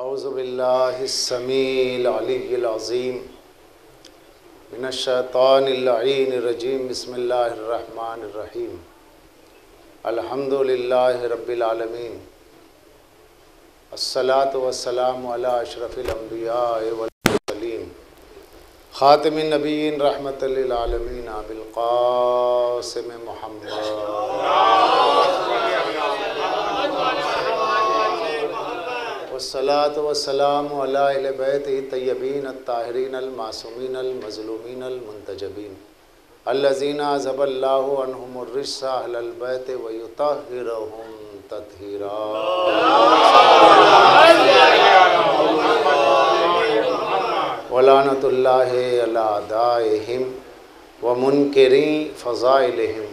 أعوذ بالله السميع العلي العظيم من الشيطان اللعين الرجيم بسم الله الرحمن الرحيم الحمد لله رب العالمين الصلاة والسلام على أشرف الأنبياء والمرسلين خاتم النبيين رحمة للعالمين أبي القاسم محمد والصلاة والسلام على أهل بيته الطيبين الطاهرين المعصومين المظلومين المنتجبين الذين عذب الله عنهم الرجس أهل البيت ويطهرهم تطهيرا. ولعنة الله على أعدائهم ومنكري فضائلهم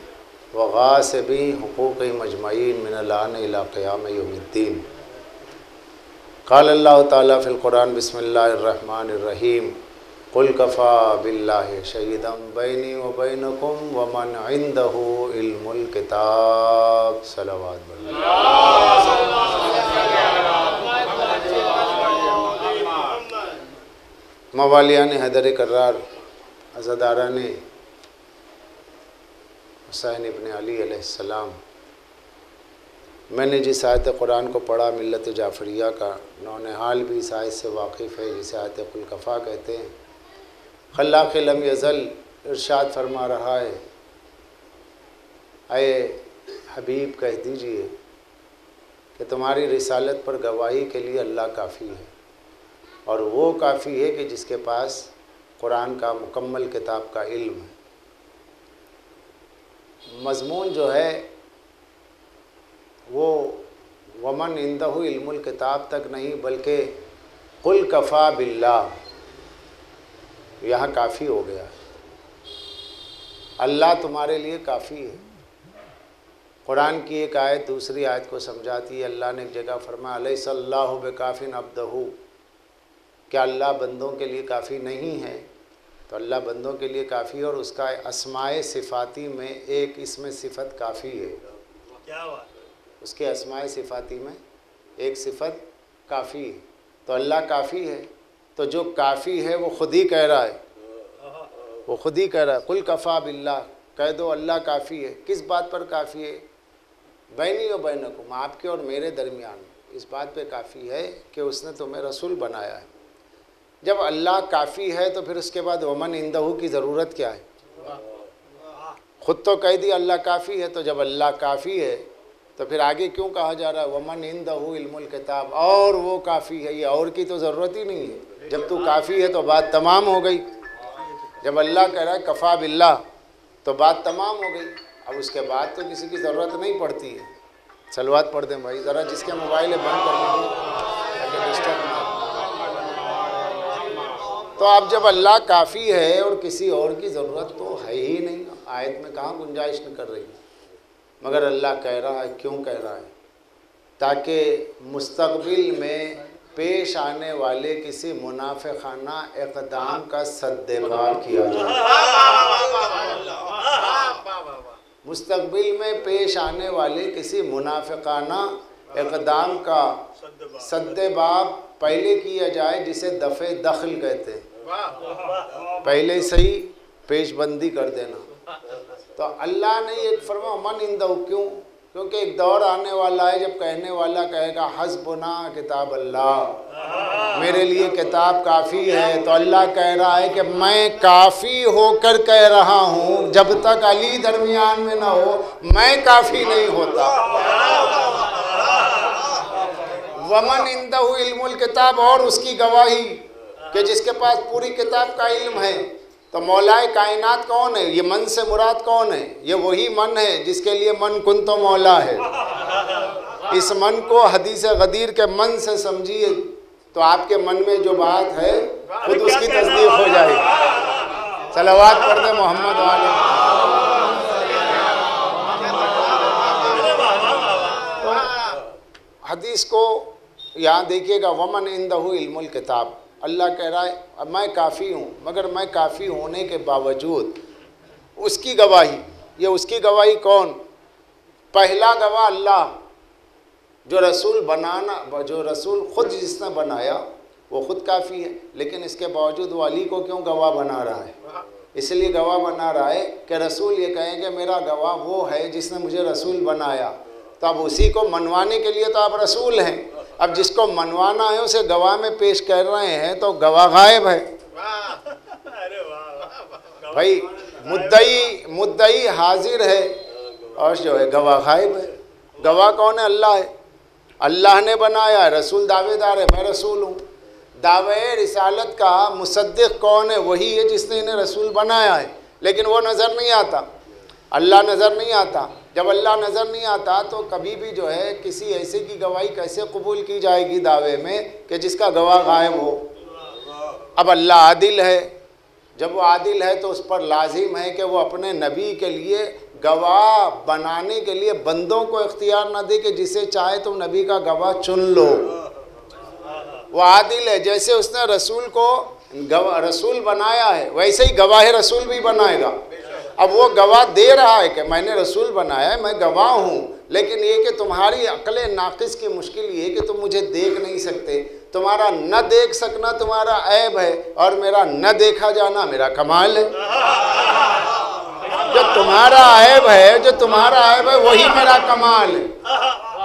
وغاصبي حقوقهم أجمعين من الآن إلى قيام يوم الدين. قال اللہ تعالیٰ فی القرآن بسم اللہ الرحمن الرحیم قل کفا باللہ شہیدا بینی و بینکم ومن عندہ علم الکتاب صلوات باللہ موالیان حیدر کرار عزداران حسین ابن علی علیہ السلام میں نے جس آیت قرآن کو پڑھا ملت جعفریہ کا نونحال بھی اس آیت سے واقف ہے، جسے آیت قلقفا کہتے ہیں۔ خلاق لم یزل، ارشاد فرما رہا ہے۔ اے حبیب، کہہ دیجیے کہ تمہاری رسالت پر گواہی کے لیے اللہ کافی ہے۔ اور وہ کافی ہے کہ جس کے پاس قرآن کا مکمل کتاب کا علم ہے۔ مضمون جو ہے وہ ومن اندہ علم الکتاب تک نہیں، بلکہ قل کفا باللہ یہاں کافی ہو گیا۔ اللہ تمہارے لیے کافی ہے۔ قرآن کی ایک آیت دوسری آیت کو سمجھاتی ہے۔ اللہ نے ایک جگہ فرمایا علیہ صلی اللہ بکافن ابدہو کیا اللہ بندوں کے لیے کافی نہیں ہے؟ تو اللہ بندوں کے لیے کافی ہے اور اس کا اسماء صفاتی میں ایک اس میں صفت کافی ہے۔ کیا اس کے اسماء صفاتی میں ایک صفت کافی ہے۔ تو اللہ کافی ہے۔ تو جو کافی ہے وہ خود ہی کہہ رہا ہے۔ وہ خود ہی کہہ رہا ہے۔ کل کفا باللہ۔ کہہ دو اللہ کافی ہے۔ کس بات پر کافی ہے؟ بینی و بینکم، آپ کے اور میرے درمیان۔ اس بات پہ کافی ہے کہ اس نے تمہیں رسول بنایا ہے۔ جب اللہ کافی ہے تو پھر اس کے بعد ومن اندہو کی ضرورت کیا ہے؟ خود تو کہہ دی اللہ کافی ہے تو جب اللہ کافی ہے تو پھر آگے کیوں کہا جا رہا ہے؟ ومن اندہو علم الکتاب اور وہ کافی ہے، یہ اور کی تو ضرورت ہی نہیں ہے۔ جب تو کافی ہے تو بات تمام ہو گئی۔ جب اللہ کہہ رہا ہے کفا باللہ، تو بات تمام ہو گئی۔ اب اس کے بعد تو کسی کی ضرورت نہیں پڑتی ہے۔ سلوات پڑھ دیں بھائی، ذرا جس کے موبائل ہے بند کر لیجیے تو اب جب اللہ کافی ہے اور کسی اور کی ضرورت تو ہے ہی نہیں۔ آیت میں کہاں گنجائش نہیں کر رہی؟ مگر اللہ کہہ رہا ہے، کیوں کہہ رہا ہے؟ تاکہ مستقبل میں پیش آنے والے کسی منافقانہ اقدام کا سدبار کیا جائے۔ مستقبل میں پیش آنے والے کسی منافقانہ اقدام کا سد باب پہلے کیا جائے، جسے دفع دخل کہتے ہیں۔ پہلے صحیح پیش بندی کر دینا۔ تو اللہ نے ایک فرما، من اندو کیوں؟ کیونکہ ایک دور آنے والا ہے، جب کہنے والا کہے گا، حسبنا کتاب اللہ. میرے لیے کتاب کافی ہے، تو اللہ کہہ رہا ہے کہ میں کافی ہو کر کہہ رہا ہوں، جب تک علی درمیان میں نہ ہو، میں کافی نہیں ہوتا۔ ومن اندہ علم الکتاب اور اس کی گواہی کہ جس کے پاس پوری کتاب کا علم ہے۔ تو مولائے کائنات کون ہے؟ یہ من سے مراد کون ہے؟ یہ وہی من ہے جس کے لیے من کن تو مولا ہے۔ اس من کو حدیث غدیر کے من سے سمجھیے تو آپ کے من میں جو بات ہے، خود اس کی تصدیق ہو جائے۔ گی صلوات پڑھ دیں محمد والے۔ حدیث کو یہاں دیکھیے گا، ومن ان اندہ علم الکتاب اللہ کہہ رہا ہے، میں کافی ہوں، مگر میں کافی ہونے کے باوجود اس کی گواہی، یہ اس کی گواہی کون؟ پہلا گواہ اللہ، جو رسول بنانا، جو رسول خود جس نے بنایا، وہ خود کافی ہے، لیکن اس کے باوجود وہ علی کو کیوں گواہ بنا رہا ہے؟ اس لیے گواہ بنا رہا ہے کہ رسول یہ کہیں کہ میرا گواہ وہ ہے جس نے مجھے رسول بنایا۔ تو اب اسی کو منوانے کے لیے تو آپ رسول ہیں۔ اب جس کو منوانا ہے اسے گواہ میں پیش کر رہے ہیں تو گواہ غائب ہے۔ بھائی مدعی مدعی حاضر ہے اور جو ہے گواہ غائب ہے۔ گواہ کون ہے؟ اللہ ہے۔ اللہ نے بنایا ہے۔ رسول دعوے دار ہے۔ میں رسول ہوں۔ دعوے رسالت کا مصدق کون ہے؟ وہی ہے جس نے انہیں رسول بنایا ہے۔ لیکن وہ نظر نہیں آتا۔ اللہ نظر نہیں آتا۔ جب اللہ نظر نہیں آتا تو کبھی بھی جو ہے کسی ایسے کی گواہی کیسے قبول کی جائے گی دعوے میں کہ جس کا گواہ غائب ہو؟ اب اللہ عادل ہے۔ جب وہ عادل ہے تو اس پر لازم ہے کہ وہ اپنے نبی کے لیے گواہ بنانے کے لیے بندوں کو اختیار نہ دے کہ جسے چاہے تم نبی کا گواہ چن لو۔ وہ عادل ہے۔ جیسے اس نے رسول کو رسول بنایا ہے، ویسے ہی گواہ رسول بھی بنائے گا۔ اب وہ گواہ دے رہا ہے کہ میں نے رسول بنایا ہے، میں گواہ ہوں۔ لیکن یہ کہ تمہاری عقل ناقص کی مشکل یہ کہ تم مجھے دیکھ نہیں سکتے۔ تمہارا نہ دیکھ سکنا تمہارا عیب ہے اور میرا نہ دیکھا جانا میرا کمال ہے۔ جو تمہارا عیب ہے، جو تمہارا عیب ہے، وہی میرا کمال ہے۔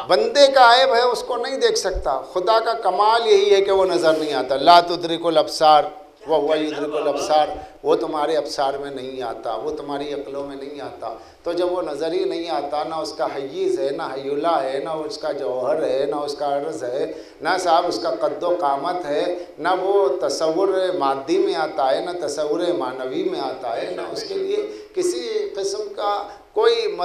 بندے کا عیب ہے، اس کو نہیں دیکھ سکتا۔ خدا کا کمال یہی ہے کہ وہ نظر نہیں آتا۔ لا تدرک الابصار۔ وہ ہوا یدرک الابصار، وہ تمہارے ابصار میں نہیں آتا، وہ تمہاری عقلوں میں نہیں آتا۔ تو جب وہ نظر ہی نہیں آتا، نہ اس کا حیز ہے، نہ حیولہ ہے، نہ اس کا جوہر ہے، نہ اس کا عرض ہے، نہ صاحب اس کا قد و قامت ہے، نہ وہ تصور مادی میں آتا ہے، نہ تصور معنوی میں آتا ہے، نہ اس کے لیے کسی قسم کا کوئی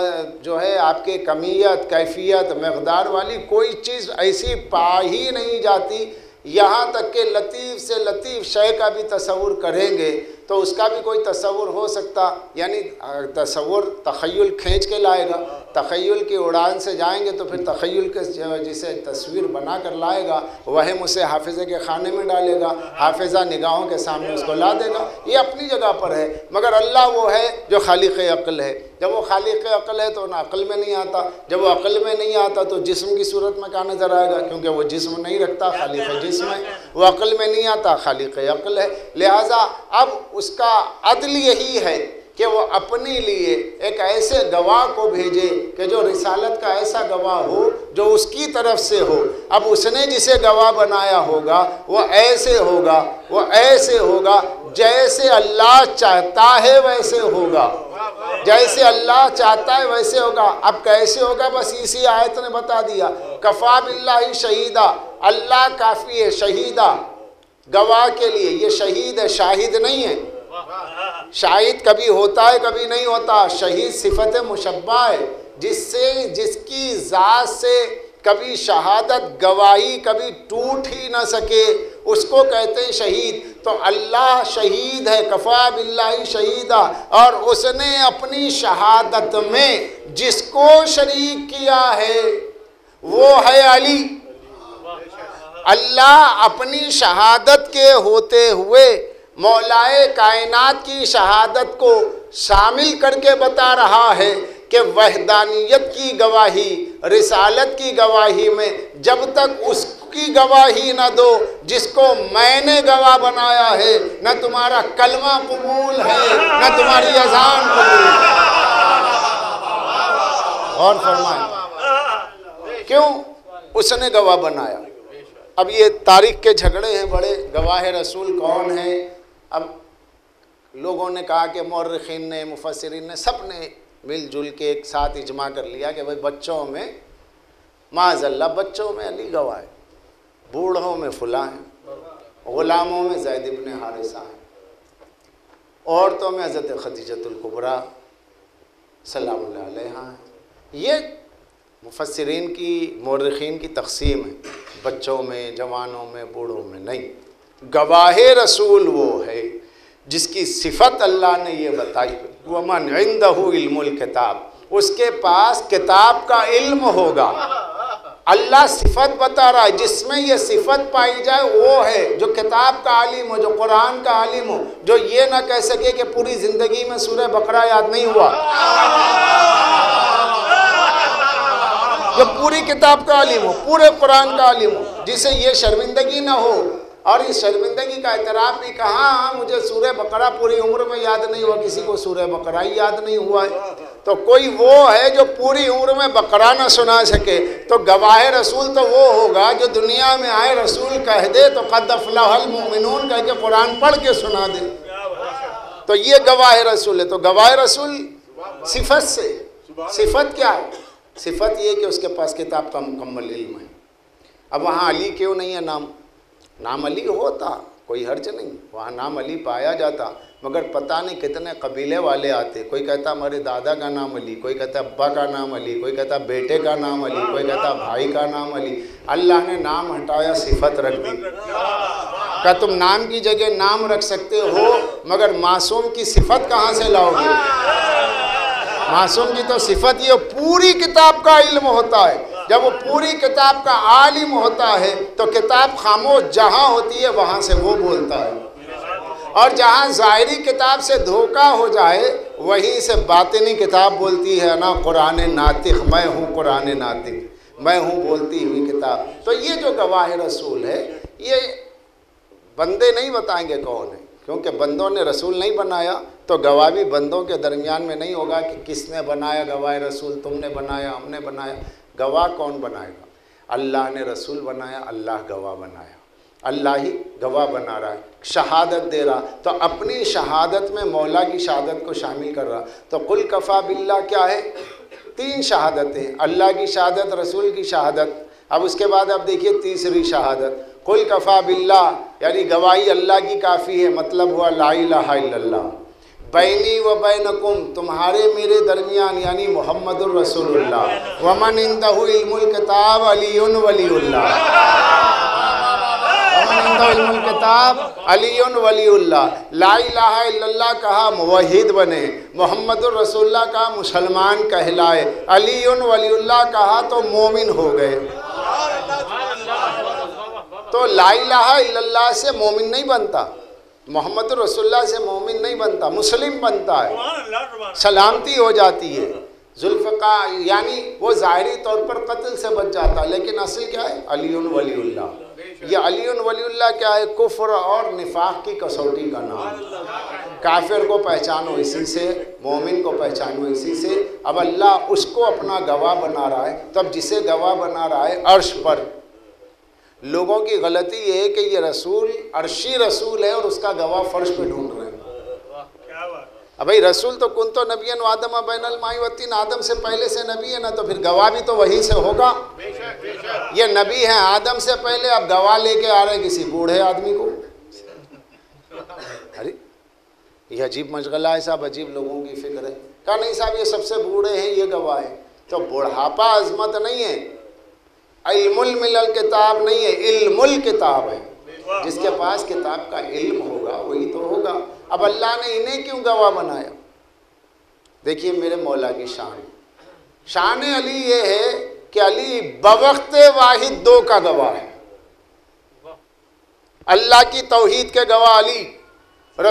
جو ہے آپ کے کمیت، کیفیت، مقدار والی کوئی چیز ایسی پا ہی نہیں جاتی۔ یہاں تک کہ لطیف سے لطیف شے کا بھی تصور کریں گے تو اس کا بھی کوئی تصور ہو سکتا یعنی تصور تخیل کھینچ کے لائے گا، تخیل کی اڑان سے جائیں گے تو پھر تخیل کے جسے تصویر بنا کر لائے گا وہم اسے حافظے کے خانے میں ڈالے گا، حافظہ نگاہوں کے سامنے اس کو لا دے گا۔ یہ اپنی جگہ پر ہے، مگر اللہ وہ ہے جو خالق عقل ہے۔ جب وہ خالق عقل ہے تو نہ عقل میں نہیں آتا، جب وہ عقل میں نہیں آتا تو جسم کی صورت میں کیا نظر آئے گا؟ کیونکہ وہ جسم نہیں رکھتا، خالق جسم ہے۔ وہ عقل میں نہیں آتا، خالق عقل ہے۔ لہٰذا اب اس کا عدل یہی ہے کہ وہ اپنے لیے ایک ایسے گواہ کو بھیجے کہ جو رسالت کا ایسا گواہ ہو جو اس کی طرف سے ہو۔ اب اس نے جسے گواہ بنایا ہوگا، وہ ایسے ہوگا، وہ ایسے ہوگا، جیسے اللہ چاہتا ہے ویسے ہوگا۔ جیسے اللہ چاہتا ہے ویسے ہوگا۔ اب کیسے ہوگا؟ بس اسی آیت نے بتا دیا۔ کفا باللہ شہیدہ، اللہ کافی ہے، شہیدہ۔ گواہ کے لیے، یہ شہید ہے، شاہد نہیں ہے۔ شاہد کبھی ہوتا ہے، کبھی نہیں ہوتا۔ شہید صفت مشبہ ہے، جس سے، جس کی ذات سے کبھی شہادت گواہی کبھی ٹوٹ ہی نہ سکے۔ اس کو کہتے ہیں شہید۔ تو اللہ شہید ہے، کفا باللہ شہیدہ۔ اور اس نے اپنی شہادت میں جس کو شریک کیا ہے، وہ ہے علی۔ اللہ اپنی شہادت کے ہوتے ہوئے مولائے کائنات کی شہادت کو شامل کر کے بتا رہا ہے کہ وحدانیت کی گواہی، رسالت کی گواہی میں جب تک اس کی گواہی نہ دو، جس کو میں نے گواہ بنایا ہے، نہ تمہارا کلمہ قبول ہے، نہ تمہاری اذان قبول اور فرمائیں کیوں؟ اس نے گواہ بنایا۔ اب یہ تاریخ کے جھگڑے ہیں، بڑے۔ گواہ رسول کون ہیں؟ اب لوگوں نے کہا کہ مورخین نے، مفسرین نے، سب نے مل جل کے ایک ساتھ اجماع کر لیا کہ بھائی بچوں میں معاذ اللہ بچوں میں علی گواہ ہے بوڑھوں میں فلاں ہیں، غلاموں میں زید ابن حارثہ ہیں، عورتوں میں حضرت خدیجت القبرہ سلام اللہ علیہ ہیں۔ یہ مفسرین کی، مورخین کی تقسیم ہے۔ بچوں میں، جوانوں میں، بوڑھوں میں نہیں۔ گواہ رسول وہ ہے جس کی صفت اللہ نے یہ بتائی۔ ومن عندہ علم الکتاب اس کے پاس کتاب کا علم ہوگا۔ اللہ صفت بتا رہا ہے، جس میں یہ صفت پائی جائے وہ ہے۔ جو کتاب کا عالم ہو، جو قرآن کا عالم ہو، جو یہ نہ کہہ سکے کہ پوری زندگی میں سورہ بقرہ یاد نہیں ہوا۔ جو پوری کتاب کا عالم ہو، پورے قرآن کا عالم ہو، جسے یہ شرمندگی نہ ہو۔ اور اس شرمندگی کا اعتراف بھی کہاں ہاں مجھے سورہ بقرہ پوری عمر میں یاد نہیں ہوا، کسی کو سورہ بقرہ ہی یاد نہیں ہوا ہے۔ تو کوئی وہ ہے جو پوری عمر میں بقرہ نہ سنا سکے۔ تو گواہ رسول تو وہ ہوگا جو دنیا میں آئے رسول کہہ دے، تو قد افلح المؤمنون، کہہ کے قرآن پڑھ کے سنا دے۔ تو یہ گواہ رسول ہے۔ تو گواہ رسول صفت سے، صفت کیا ہے؟ صفت یہ کہ اس کے پاس کتاب کا مکمل علم ہے۔ اب وہاں علی کیوں نہیں ہے نام؟ نام علی ہوتا، کوئی حرج نہیں۔ وہاں نام علی پایا جاتا، مگر پتہ نہیں کتنے قبیلے والے آتے۔ کوئی کہتا ہمارے دادا کا نام علی، کوئی کہتا ابا کا نام علی، کوئی کہتا بیٹے کا نام علی، کوئی کہتا بھائی کا نام علی۔ اللہ نے نام ہٹایا، صفت رکھ دی۔ کہ تم نام کی جگہ نام رکھ سکتے ہو، مگر معصوم کی صفت کہاں سے لاؤ گے؟ معصوم کی تو صفت یہ پوری کتاب کا علم ہوتا ہے۔ جب وہ پوری کتاب کا عالم ہوتا ہے تو کتاب خاموش جہاں ہوتی ہے وہاں سے وہ بولتا ہے۔ اور جہاں ظاہری کتاب سے دھوکہ ہو جائے، وہیں سے باطنی کتاب بولتی ہے نا قرآن ناطق، میں ہوں قرآن ناطق، میں ہوں بولتی ہوئی کتاب۔ تو یہ جو گواہ رسول ہے، یہ بندے نہیں بتائیں گے کون ہے، کیونکہ بندوں نے رسول نہیں بنایا۔ تو گواہ بھی بندوں کے درمیان میں نہیں ہوگا کہ کس نے بنایا، گواہ رسول تم نے بنایا، ہم نے بنایا۔ گواہ کون بنائے گا؟ اللہ نے رسول بنایا، اللہ گواہ بنایا۔ اللہ ہی گواہ بنا رہا ہے، شہادت دے رہا۔ تو اپنی شہادت میں مولا کی شہادت کو شامل کر رہا۔ تو قل کفا باللہ کیا ہے؟ تین شہادتیں۔ اللہ کی شہادت، رسول کی شہادت۔ اب اس کے بعد اب دیکھیے تیسری شہادت۔ قل کفا باللہ یعنی گواہی اللہ کی کافی ہے مطلب ہوا لا الہ الا اللہ۔ بینی و بینکم، تمہارے میرے درمیان یعنی محمد الرسول اللہ. ومن اندہ علم الکتاب علی ولی اللہ. ومن اندہ علم الکتاب علی ولی اللہ. لا الہ الا اللہ کہا موحد بنے. محمد الرسول اللہ کہا مسلمان کہلائے. علی ولی اللہ کہا تو مومن ہو گئے. تو لا الہ الا اللہ سے مومن نہیں بنتا. محمد رسول اللہ سے مومن نہیں بنتا مسلم بنتا ہے۔ سلامتی ہو جاتی ہے۔ ذوالفقا یعنی وہ ظاہری طور پر قتل سے بچ جاتا ہے لیکن اصل کیا ہے؟ علی ولی اللہ۔ یہ علی ولی اللہ کیا ہے؟ کفر اور نفاق کی کسوٹی کا نام۔ کافر کو پہچانو اسی سے مومن کو پہچانو اسی سے۔ اب اللہ اس کو اپنا گواہ بنا رہا ہے۔ تب جسے گواہ بنا رہا ہے عرش پر۔ لوگوں کی غلطی یہ ہے کہ یہ رسول عرشی رسول ہے اور اس کا گواہ فرش پہ ڈھونڈ رہے ہیں۔ بھائی رسول تو کن تو نبی آدم بین المائی وطین آدم سے پہلے سے نبی ہے نا تو پھر گواہ بھی تو وہی سے ہوگا۔ یہ نبی ہیں، آدم سے پہلے، اب گواہ لے کے آ رہے ہیں، کسی بوڑھے آدمی کو۔ ارے، یہ عجیب مشغلہ ہے صاحب، عجیب لوگوں کی فکر ہے۔ کہا نہیں صاحب، یہ سب سے بوڑھے ہیں، یہ گواہ ہے تو بڑھاپا عظمت نہیں ہے۔ علم الملل کتاب نہیں ہے علم الکتاب ہے۔ جس کے پاس کتاب کا علم ہوگا، وہی تو ہوگا۔ اب اللہ نے انہیں کیوں گواہ بنایا؟ دیکھیے میرے مولا کی شان۔ شان علی یہ ہے کہ علی بوقت واحد دو کا گواہ ہے۔ اللہ کی توحید کے گواہ علی،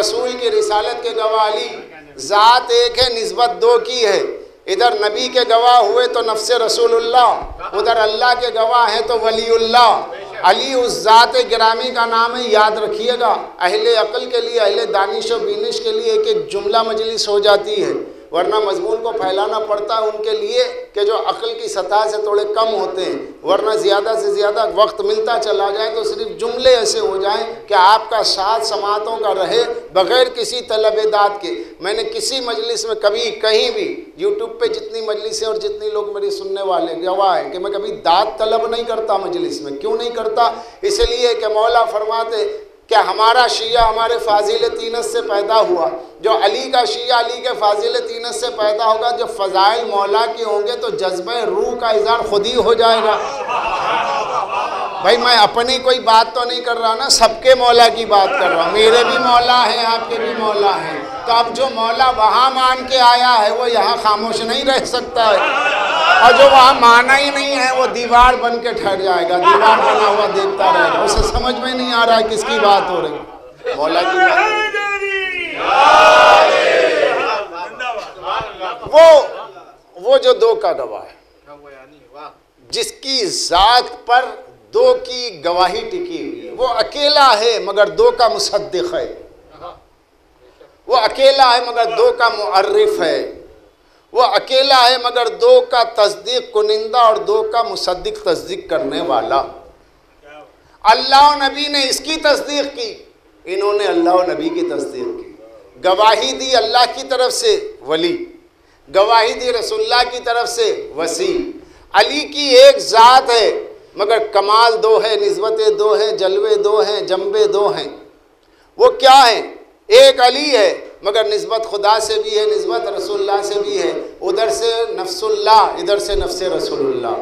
رسول کی رسالت کے گواہ علی، ذات ایک ہے، نسبت دو کی ہے۔ ادھر نبی کے گواہ ہوئے تو نفس رسول اللہ، ادھر اللہ کے گواہ ہیں تو ولی اللہ۔ علی اس ذات گرامی کا نام ہے، یاد رکھیے گا۔ اہل عقل کے لیے، اہل دانش و بینش کے لیے ایک ایک جملہ مجلس ہو جاتی ہے۔ ورنہ مضمون کو پھیلانا پڑتا ہے ان کے لیے کہ جو عقل کی سطح سے تھوڑے کم ہوتے ہیں، ورنہ زیادہ سے زیادہ وقت ملتا چلا جائے تو صرف جملے ایسے ہو جائیں کہ آپ کا ساتھ سماعتوں کا رہے بغیر کسی طلب داد کے۔ میں نے کسی مجلس میں کبھی کہیں بھی یوٹیوب پہ جتنی مجلسیں اور جتنی لوگ میری سننے والے گواہ ہیں کہ میں کبھی داد طلب نہیں کرتا مجلس میں۔ کیوں نہیں کرتا؟ اس لیے کہ مولا فرماتے کہ ہمارا شیعہ ہمارے فاضل تینت سے پیدا ہوا۔ جو علی کا شیعہ، علی کے فاضل تینت سے پیدا ہوگا جو فضائل مولا کی ہوں گے تو جذبہ روح کا اظہار خود ہی ہو جائے گا۔ بھائی، میں اپنی کوئی بات تو نہیں کر رہا نا، سب کے مولا کی بات کر رہا ہوں۔ میرے بھی مولا ہیں، آپ کے بھی مولا ہیں۔ تو اب جو مولا وہاں مان کے آیا ہے، وہ یہاں خاموش نہیں رہ سکتا ہے۔ اور جو وہاں مانا ہی نہیں ہے، وہ دیوار بن کے ٹھہر جائے گا۔ دیوار بنا ہوا دیکھتا رہے گا۔ اسے سمجھ میں نہیں آ رہا ہے کس کی بات ہو رہی مولا کی بات۔ وہ وہ جو دو کا گواہ ہے۔ جس کی ذات پر دو کی گواہی ٹکی ہوئی ہے۔ وہ اکیلا ہے مگر دو کا مصدق ہے۔ وہ اکیلا ہے مگر دو کا معرف ہے۔ وہ اکیلا ہے مگر دو کا تصدیق کنندہ اور دو کا مصدق تصدیق کرنے والا۔ اللہ و نبی نے اس کی تصدیق کی۔ انہوں نے اللہ و نبی کی تصدیق کی۔ گواہی دی اللہ کی طرف سے ولی، گواہی دی رسول اللہ کی طرف سے وسیع۔ علی کی ایک ذات ہے، مگر کمال دو ہے، نسبتیں دو ہیں، جلوے دو ہیں، جنبے دو ہیں۔ وہ کیا ہیں؟ ایک علی ہے، مگر نسبت خدا سے بھی ہے، نسبت رسول اللہ سے بھی ہے۔ ادھر سے نفس اللہ، ادھر سے نفس رسول اللہ۔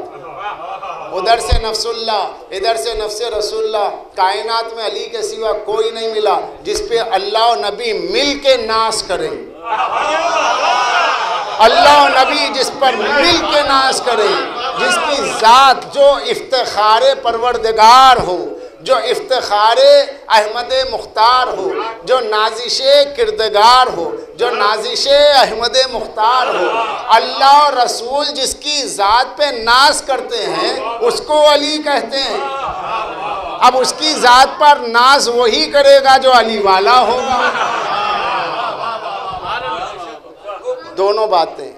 ادھر سے نفس اللہ، ادھر سے نفس رسول اللہ، کائنات میں علی کے سوا کوئی نہیں ملا، جس پہ اللہ و نبی مل کے ناس کریں۔ اللہ و نبی جس پر مل کے ناس کرے جس کی ذات جو افتخار پروردگار ہو۔ جو افتخار احمد مختار ہو، جو نازش کردگار ہو، جو نازش احمد مختار ہو، اللہ و رسول جس کی ذات پہ ناز کرتے ہیں، اس کو علی کہتے ہیں۔ اب اس کی ذات پر ناز وہی کرے گا جو علی والا ہوگا۔ دونوں باتیں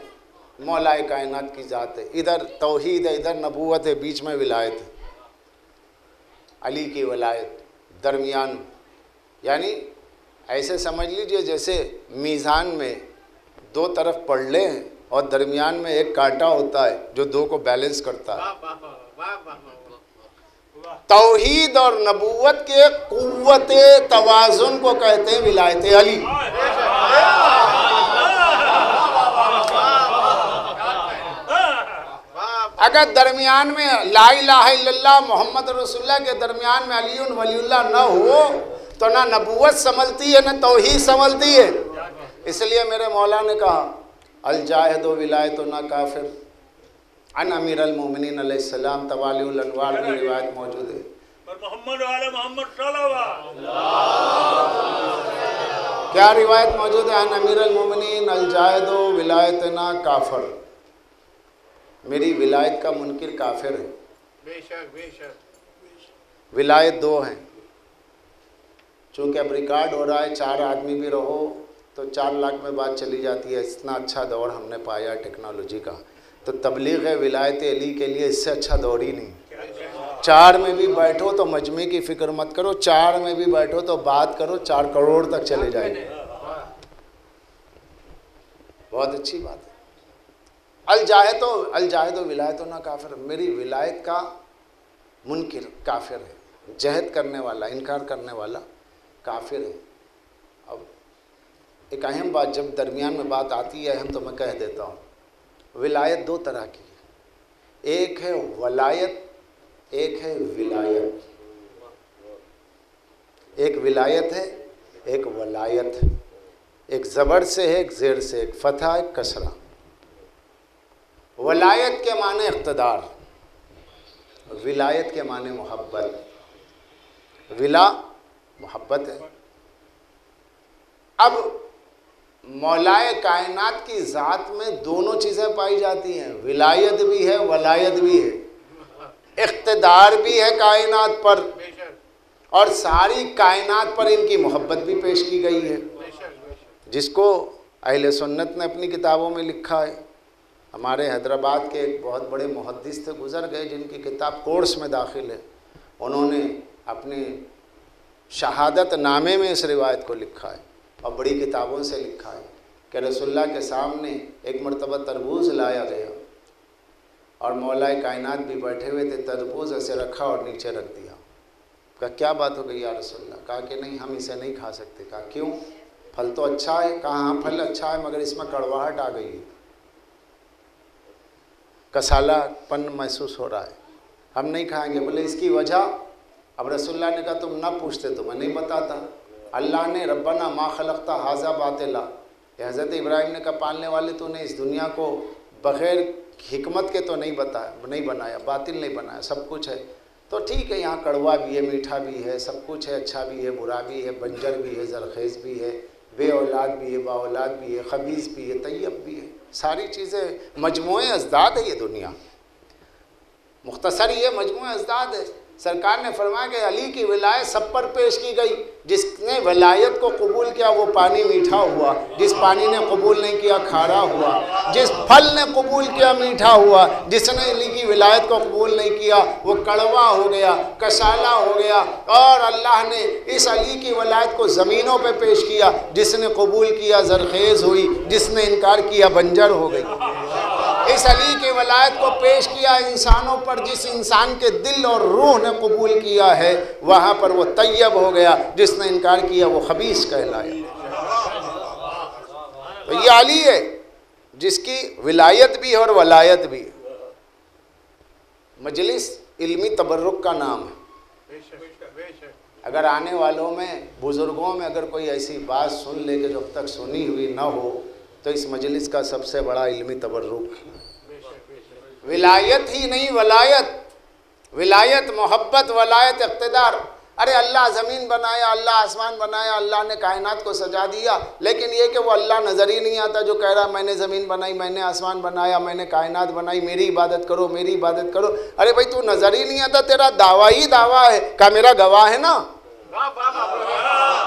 مولا کائنات کی ذات ہے۔ ادھر توحید ہے، ادھر نبوت ہے، بیچ میں ولایت ہے۔ علی کی ولایت درمیان یعنی ایسے سمجھ لیجیے جیسے میزان میں دو طرف پڑھلے ہیں اور درمیان میں ایک کانٹا ہوتا ہے جو دو کو بیلنس کرتا ہے۔ توحید اور نبوت کے قوت توازن کو کہتے ہیں ولایت علی۔ اگر درمیان میں لا الہ الا اللہ محمد رسول اللہ کے درمیان میں علی ولی اللہ نہ ہو تو نہ نبوت سمجھتی ہے نہ توحید سمجھتی ہے۔ اس لیے میرے مولا نے کہا الجاہد و ولایت و نہ کافر۔ ان امیر المومنین علیہ السلام توالی الانوار کی روایت موجود ہے۔ محمد محمد کیا روایت موجود ہے؟ ان امیر المومنین الجاہد و ولایت نہ کافر۔ میری ولایت کا منکر کافر ہے۔ بے شک بے شک۔ ولایت دو ہیں۔ چونکہ اب ریکارڈ ہو رہا ہے چار آدمی بھی رہو تو چار لاکھ میں بات چلی جاتی ہے۔ اتنا اچھا دور ہم نے پایا ٹیکنالوجی کا۔ تو تبلیغ ولایت علی کے لیے اس سے اچھا دور ہی نہیں۔ چار میں بھی بیٹھو تو مجمع کی فکر مت کرو۔ چار میں بھی بیٹھو تو بات کرو چار کروڑ تک چلے جائیں گے۔ بہت اچھی بات ہے۔ الجاہد و الجاہد و ولایت و نہ کافر میری ولایت کا منکر کافر ہے۔ جہد کرنے والا، انکار کرنے والا کافر ہے۔ اب ایک اہم بات جب درمیان میں بات آتی ہے اہم تو میں کہہ دیتا ہوں۔ ولایت دو طرح کی ہے۔ ایک ہے ولایت، ایک ہے ولایت۔ ایک ولایت ہے، ایک ولایت۔ ایک زبر سے ہے، ایک زیر سے۔ ایک فتح، ایک کسرہ۔ ولایت کے معنی اقتدار، ولایت کے معنی محبت۔ ولا محبت ہے۔ اب مولائے کائنات کی ذات میں دونوں چیزیں پائی جاتی ہیں۔ ولایت بھی ہے، ولایت بھی ہے۔ اقتدار بھی ہے کائنات پر۔ اور ساری کائنات پر ان کی محبت بھی پیش کی گئی ہے۔ جس کو اہل سنت نے اپنی کتابوں میں لکھا ہے۔ ہمارے حیدرآباد کے ایک بہت بڑے محدث تھے، گزر گئے، جن کی کتاب کورس میں داخل ہے۔ انہوں نے اپنی شہادت نامے میں اس روایت کو لکھا ہے اور بڑی کتابوں سے لکھا ہے کہ رسول اللہ کے سامنے ایک مرتبہ تربوز لایا گیا اور مولا کائنات بھی بیٹھے ہوئے تھے، تربوز ایسے رکھا اور نیچے رکھ دیا۔ کہا، کیا بات ہو گئی یا رسول اللہ؟ کہا کہ، نہیں، ہم اسے نہیں کھا سکتے۔ کہا، کیوں؟ پھل تو اچھا ہے، کہا ہاں پھل اچھا ہے، مگر اس میں کڑواہٹ آ گئی ہے۔ کسالہ پن محسوس ہو رہا ہے۔ ہم نہیں کھائیں گے، بولے اس کی وجہ؟ اب رسول اللہ نے کہا، تم نہ پوچھتے تو میں نہیں بتاتا۔ اللہ نے ربنا ما خلقتا حاضہ باطلا۔ یہ حضرت ابراہیم نے کہا، پالنے والے تو نے اس دنیا کو بغیر حکمت کے تو نہیں بتایا، نہیں بنایا، باطل نہیں بنایا، سب کچھ ہے۔ تو ٹھیک ہے، یہاں کڑوا بھی ہے، میٹھا بھی ہے، سب کچھ ہے اچھا بھی ہے، برا بھی ہے، بنجر بھی ہے، زرخیز بھی ہے، بے اولاد بھی ہے، با اولاد بھی ہے خبیص بھی ہے، طیب بھی ہے۔ ساری چیزیں مجموعے ازداد ہے یہ دنیا۔ مختصر یہ مجموعہ ازداد ہے۔ سرکار نے فرمایا کہ علی کی ولایت سب پر پیش کی گئی۔ جس نے ولایت کو قبول کیا، وہ پانی میٹھا ہوا۔ جس پانی نے قبول نہیں کیا، کھارا ہوا۔ جس پھل نے قبول کیا، میٹھا ہوا۔ جس نے علی کی ولایت کو قبول نہیں کیا، وہ کڑوا ہو گیا کسالہ ہو گیا۔ اور اللہ نے اس علی کی ولایت کو زمینوں پہ پیش کیا۔ جس نے قبول کیا، زرخیز ہوئی۔ جس نے انکار کیا، بنجر ہو گئی۔ اس علی کی ولایت کو پیش کیا انسانوں پر جس انسان کے دل اور روح نے قبول کیا ہے، وہاں پر وہ طیب ہو گیا، جس نے انکار کیا، وہ خبیص کہلایا۔ تو یہ علی ہے، جس کی ولایت بھی ہے اور ولایت بھی ہے۔ مجلس علمی تبرک کا نام ہے۔ اگر آنے والوں میں، بزرگوں میں اگر کوئی ایسی بات سن لے کہ جو اب تک سنی ہوئی نہ ہو، تو اس مجلس کا سب سے بڑا علمی تبرک۔ ولایت ہی نہیں، ولایت۔ ولایت محبت، ولایت اقتدار۔ ارے اللہ زمین بنایا، اللہ آسمان بنایا، اللہ نے کائنات کو سجا دیا۔ لیکن یہ کہ وہ اللہ نظر ہی نہیں آتا جو کہہ رہا، میں نے زمین بنائی، میں نے آسمان بنایا، میں نے کائنات بنائی، میری عبادت کرو، میری عبادت کرو۔ ارے بھائی، تو نظر ہی نہیں آتا، تیرا دعویٰ ہی دعویٰ ہے۔ کہا میرا گواہ ہے نا؟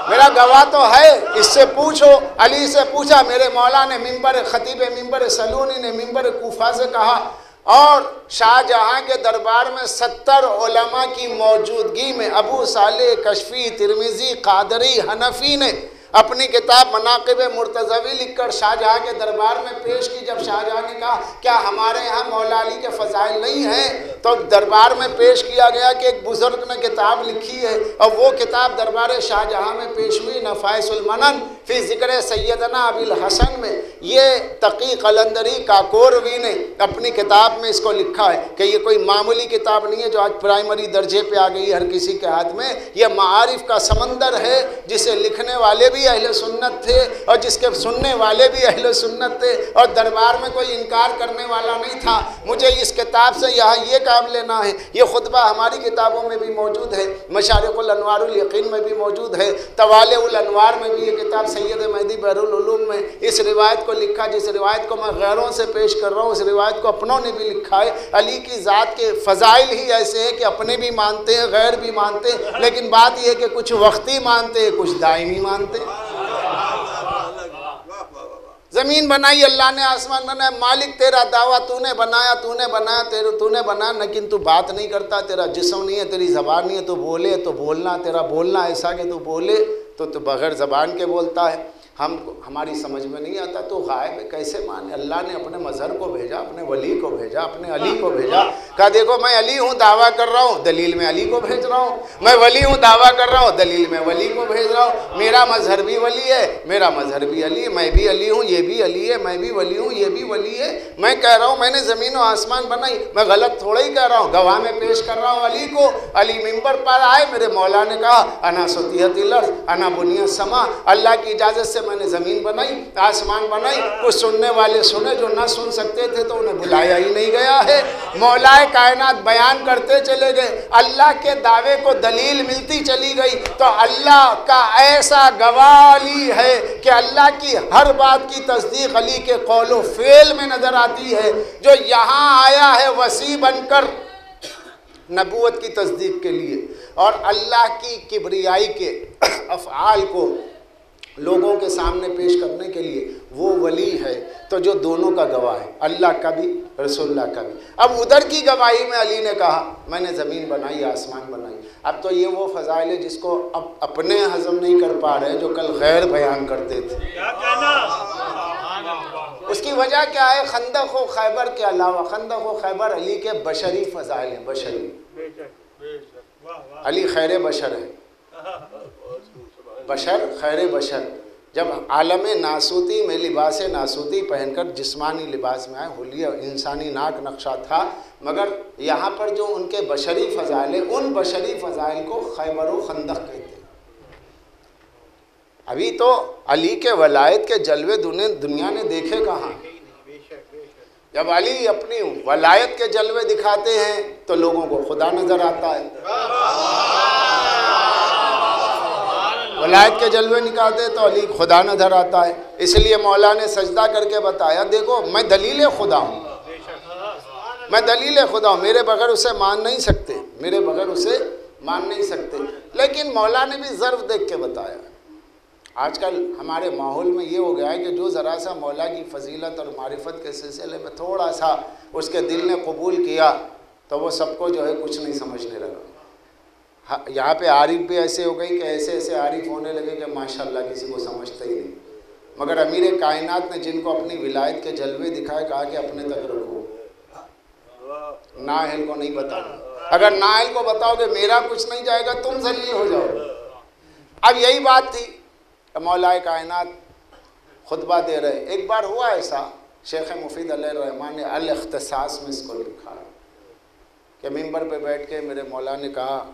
میرا گواہ تو ہے۔ اس سے پوچھو، علی سے پوچھا، میرے مولا نے ممبر خطیب ممبر سلونی نے ممبر کوفہ سے کہا اور شاہ جہاں کے دربار میں ستر علماء کی موجودگی میں ابو صالح کشفی ترمیزی قادری، حنفی نے اپنی کتاب مناقب مرتضوی لکھ کر شاہ جہاں کے دربار میں پیش کی، جب شاہ جہاں نے کہا، کیا ہمارے یہاں مولا علی کے فضائل نہیں ہیں؟ تو دربار میں پیش کیا گیا کہ ایک بزرگ نے کتاب لکھی ہے اور وہ کتاب دربار شاہ جہاں میں پیش ہوئی، نفائس المنن، فی ذکر سیدنا ابی الحسن میں۔ یہ تقی قلندری کاکوروی نے اپنی کتاب میں اس کو لکھا ہے کہ یہ کوئی معمولی کتاب نہیں ہے جو آج پرائمری درجے پہ آ گئی ہر کسی کے ہاتھ میں۔ یہ معارف کا سمندر ہے جسے لکھنے والے بھی بھی اہل سنت تھے اور جس کے سننے والے بھی اہل سنت تھے اور دربار میں کوئی انکار کرنے والا نہیں تھا، مجھے اس کتاب سے یہاں یہ کام لینا ہے، یہ خطبہ ہماری کتابوں میں بھی موجود ہے، مشارق الانوار الیقین میں بھی موجود ہے طوال الانوار میں بھی یہ کتاب سید مہدی بحر العلوم میں اس روایت کو لکھا، جس روایت کو میں غیروں سے پیش کر رہا ہوں، اس روایت کو اپنوں نے بھی لکھا ہے۔ علی کی ذات کے فضائل ہی ایسے ہیں کہ اپنے بھی مانتے ہیں، غیر بھی مانتے ہیں، لیکن بات یہ ہے کہ کچھ وقتی مانتے ہیں، کچھ دائمی مانتے ہیں۔ زمین بنائی، اللہ نے آسمان بنایا، مالک تیرا دعویٰ تو نے بنایا تو نے بنایا، تیرے تو نے بنایا، لیکن تو بات نہیں کرتا، تیرا جسم نہیں ہے، تیری زبان نہیں ہے، تو بولے، تو بولنا، تیرا بولنا ایسا کہ تو بولے، تو تو بغیر زبان کے بولتا ہے۔ ہم ہماری سمجھ میں نہیں آتا تو غائب کیسے مانے اللہ نے اپنے مظہر کو بھیجا، اپنے ولی کو بھیجا، اپنے علی کو بھیجا۔ کہا، دیکھو، میں علی ہوں، دعویٰ کر رہا ہوں، دلیل میں علی کو بھیج رہا ہوں۔ میں ولی ہوں، دعویٰ کر رہا ہوں، دلیل میں ولی کو بھیج رہا ہوں۔ میرا مظہر بھی ولی ہے، میرا مظہر بھی علی ہے میں بھی علی ہوں، یہ بھی علی ہے، میں بھی ولی ہوں، یہ بھی ولی ہے۔ میں کہہ رہا ہوں، میں نے زمین و آسمان بنائی، میں غلط تھوڑا ہی کہہ رہا ہوں۔ گواہ میں پیش کر رہا ہوں علی کو۔ علی ممبر پر آئے، میرے مولا نے کہا، انا ستیت الارض، انا بنیت سما اللہ کی اجازت سے میں نے زمین بنائی، آسمان بنائی کچھ سننے والے سنے جو نہ سن سکتے تھے تو انہیں بلایا ہی نہیں گیا ہے۔ مولا کائنات بیان کرتے چلے گئے۔ اللہ کے دعوے کو دلیل ملتی چلی گئی۔ تو اللہ کا ایسا گواہ علی ہے کہ اللہ کی ہر بات کی تصدیق علی کے قول و فعل میں نظر آتی ہے۔ جو یہاں آیا ہے وسیع بن کر نبوت کی تصدیق کے لیے اور اللہ کی کبریائی کے افعال کو لوگوں کے سامنے پیش کرنے کے لیے وہ ولی ہے تو جو دونوں کا گواہ ہے اللہ کا بھی رسول اللہ کا بھی۔ اب ادھر کی گواہی میں علی نے کہا میں نے زمین بنائی آسمان بنائی۔ اب تو یہ وہ فضائل ہے جس کو اب اپنے ہضم نہیں کر پا رہے جو کل غیر بیان کرتے تھے۔ اس کی وجہ کیا ہے؟ خندق و خیبر کے علاوہ خندق و خیبر علی کے بشری فضائل ہیں بشری۔ علی خیر بشر ہے بشر، خیر بشر۔ جب عالم ناسوتی میں لباس ناسوتی پہن کر جسمانی لباس میں آئے حلیہ انسانی ناک نقشہ تھا، مگر یہاں پر جو ان کے بشری فضائل ہیں، ان بشری فضائل کو خیبر و خندق کہتے ہیں۔ ابھی تو علی کے ولایت کے جلوے دنیا نے دیکھے کہاں؟ جب علی اپنی ولایت کے جلوے دکھاتے ہیں، تو لوگوں کو خدا نظر آتا ہے۔ ولایت کے جلوے نکالتے تو علی خدا نظر آتا ہے۔ اس لیے مولا نے سجدہ کر کے بتایا، دیکھو، میں دلیل خدا ہوں۔ میں دلیل خدا ہوں، میرے بغیر اسے مان نہیں سکتے۔ میرے بغیر اسے مان نہیں سکتے۔ لیکن مولا نے بھی ضرف دیکھ کے بتایا۔ آج کل ہمارے ماحول میں یہ ہو گیا ہے کہ جو ذرا سا مولا کی فضیلت اور معرفت کے سلسلے میں تھوڑا سا اس کے دل نے قبول کیا، تو وہ سب کو جو ہے کچھ نہیں سمجھنے لگا۔ ہاں، یہاں پہ عارف بھی ایسے ہو گئی کہ ایسے ایسے عارف ہونے لگے کہ ماشاءاللہ کسی کو سمجھتا ہی نہیں۔ مگر امیر کائنات نے جن کو اپنی ولایت کے جلوے دکھائے، کہا کہ اپنے تک رکھو۔ نااہل کو نہیں بتاؤ۔ اگر نااہل کو بتاؤ کہ میرا کچھ نہیں جائے گا، تم ذلیل ہو جاؤ۔ اب یہی بات تھی۔ کہ مولا کائنات خطبہ دے رہے ایک بار ہوا ایسا، شیخ مفید علیہ الرحمٰن نے الاختصاص میں اس کو لکھا۔ کہ ممبر پہ بیٹھ کے میرے مولا نے کہا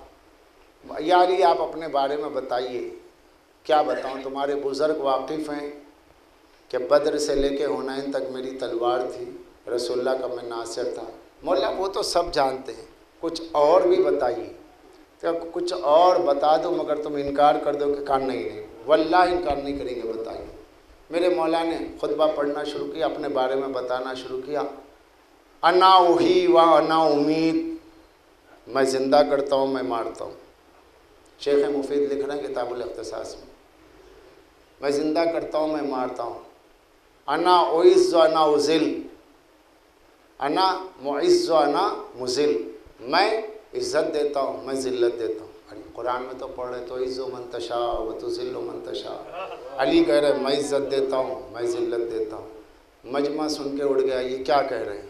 یا علی آپ اپنے بارے میں بتائیے، کیا بتاؤں؟ تمہارے بزرگ واقف ہیں کہ بدر سے لے کے ہنین تک میری تلوار تھی، رسول اللہ کا میں ناصر تھا۔ مولا وہ تو سب جانتے ہیں۔ کچھ اور بھی بتائیے۔ کہ کچھ اور بتا دو، مگر تم انکار کر دو کہ کہا نہیں نہیں واللہ انکار نہیں کریں گے، بتائیے۔ میرے مولا نے خطبہ پڑھنا شروع کیا، اپنے بارے میں بتانا شروع کیا۔ انا اوہی و انا امید، میں زندہ کرتا ہوں، میں مارتا ہوں۔ شیخ مفید لکھ رہے ہیں، کتاب الاختصاص میں۔ میں زندہ کرتا ہوں، میں مارتا ہوں۔ انا اویز و انا ازل انا معز و انا مزل میں عزت دیتا ہوں، میں ذلت دیتا ہوں۔ قرآن میں تو پڑھ رہے تو عز و منتشا و تو ذل و منتشا علی کہہ رہے میں عزت دیتا ہوں، میں ذلت دیتا ہوں۔ مجمع سن کے اڑ گیا، یہ کیا کہہ رہے ہیں؟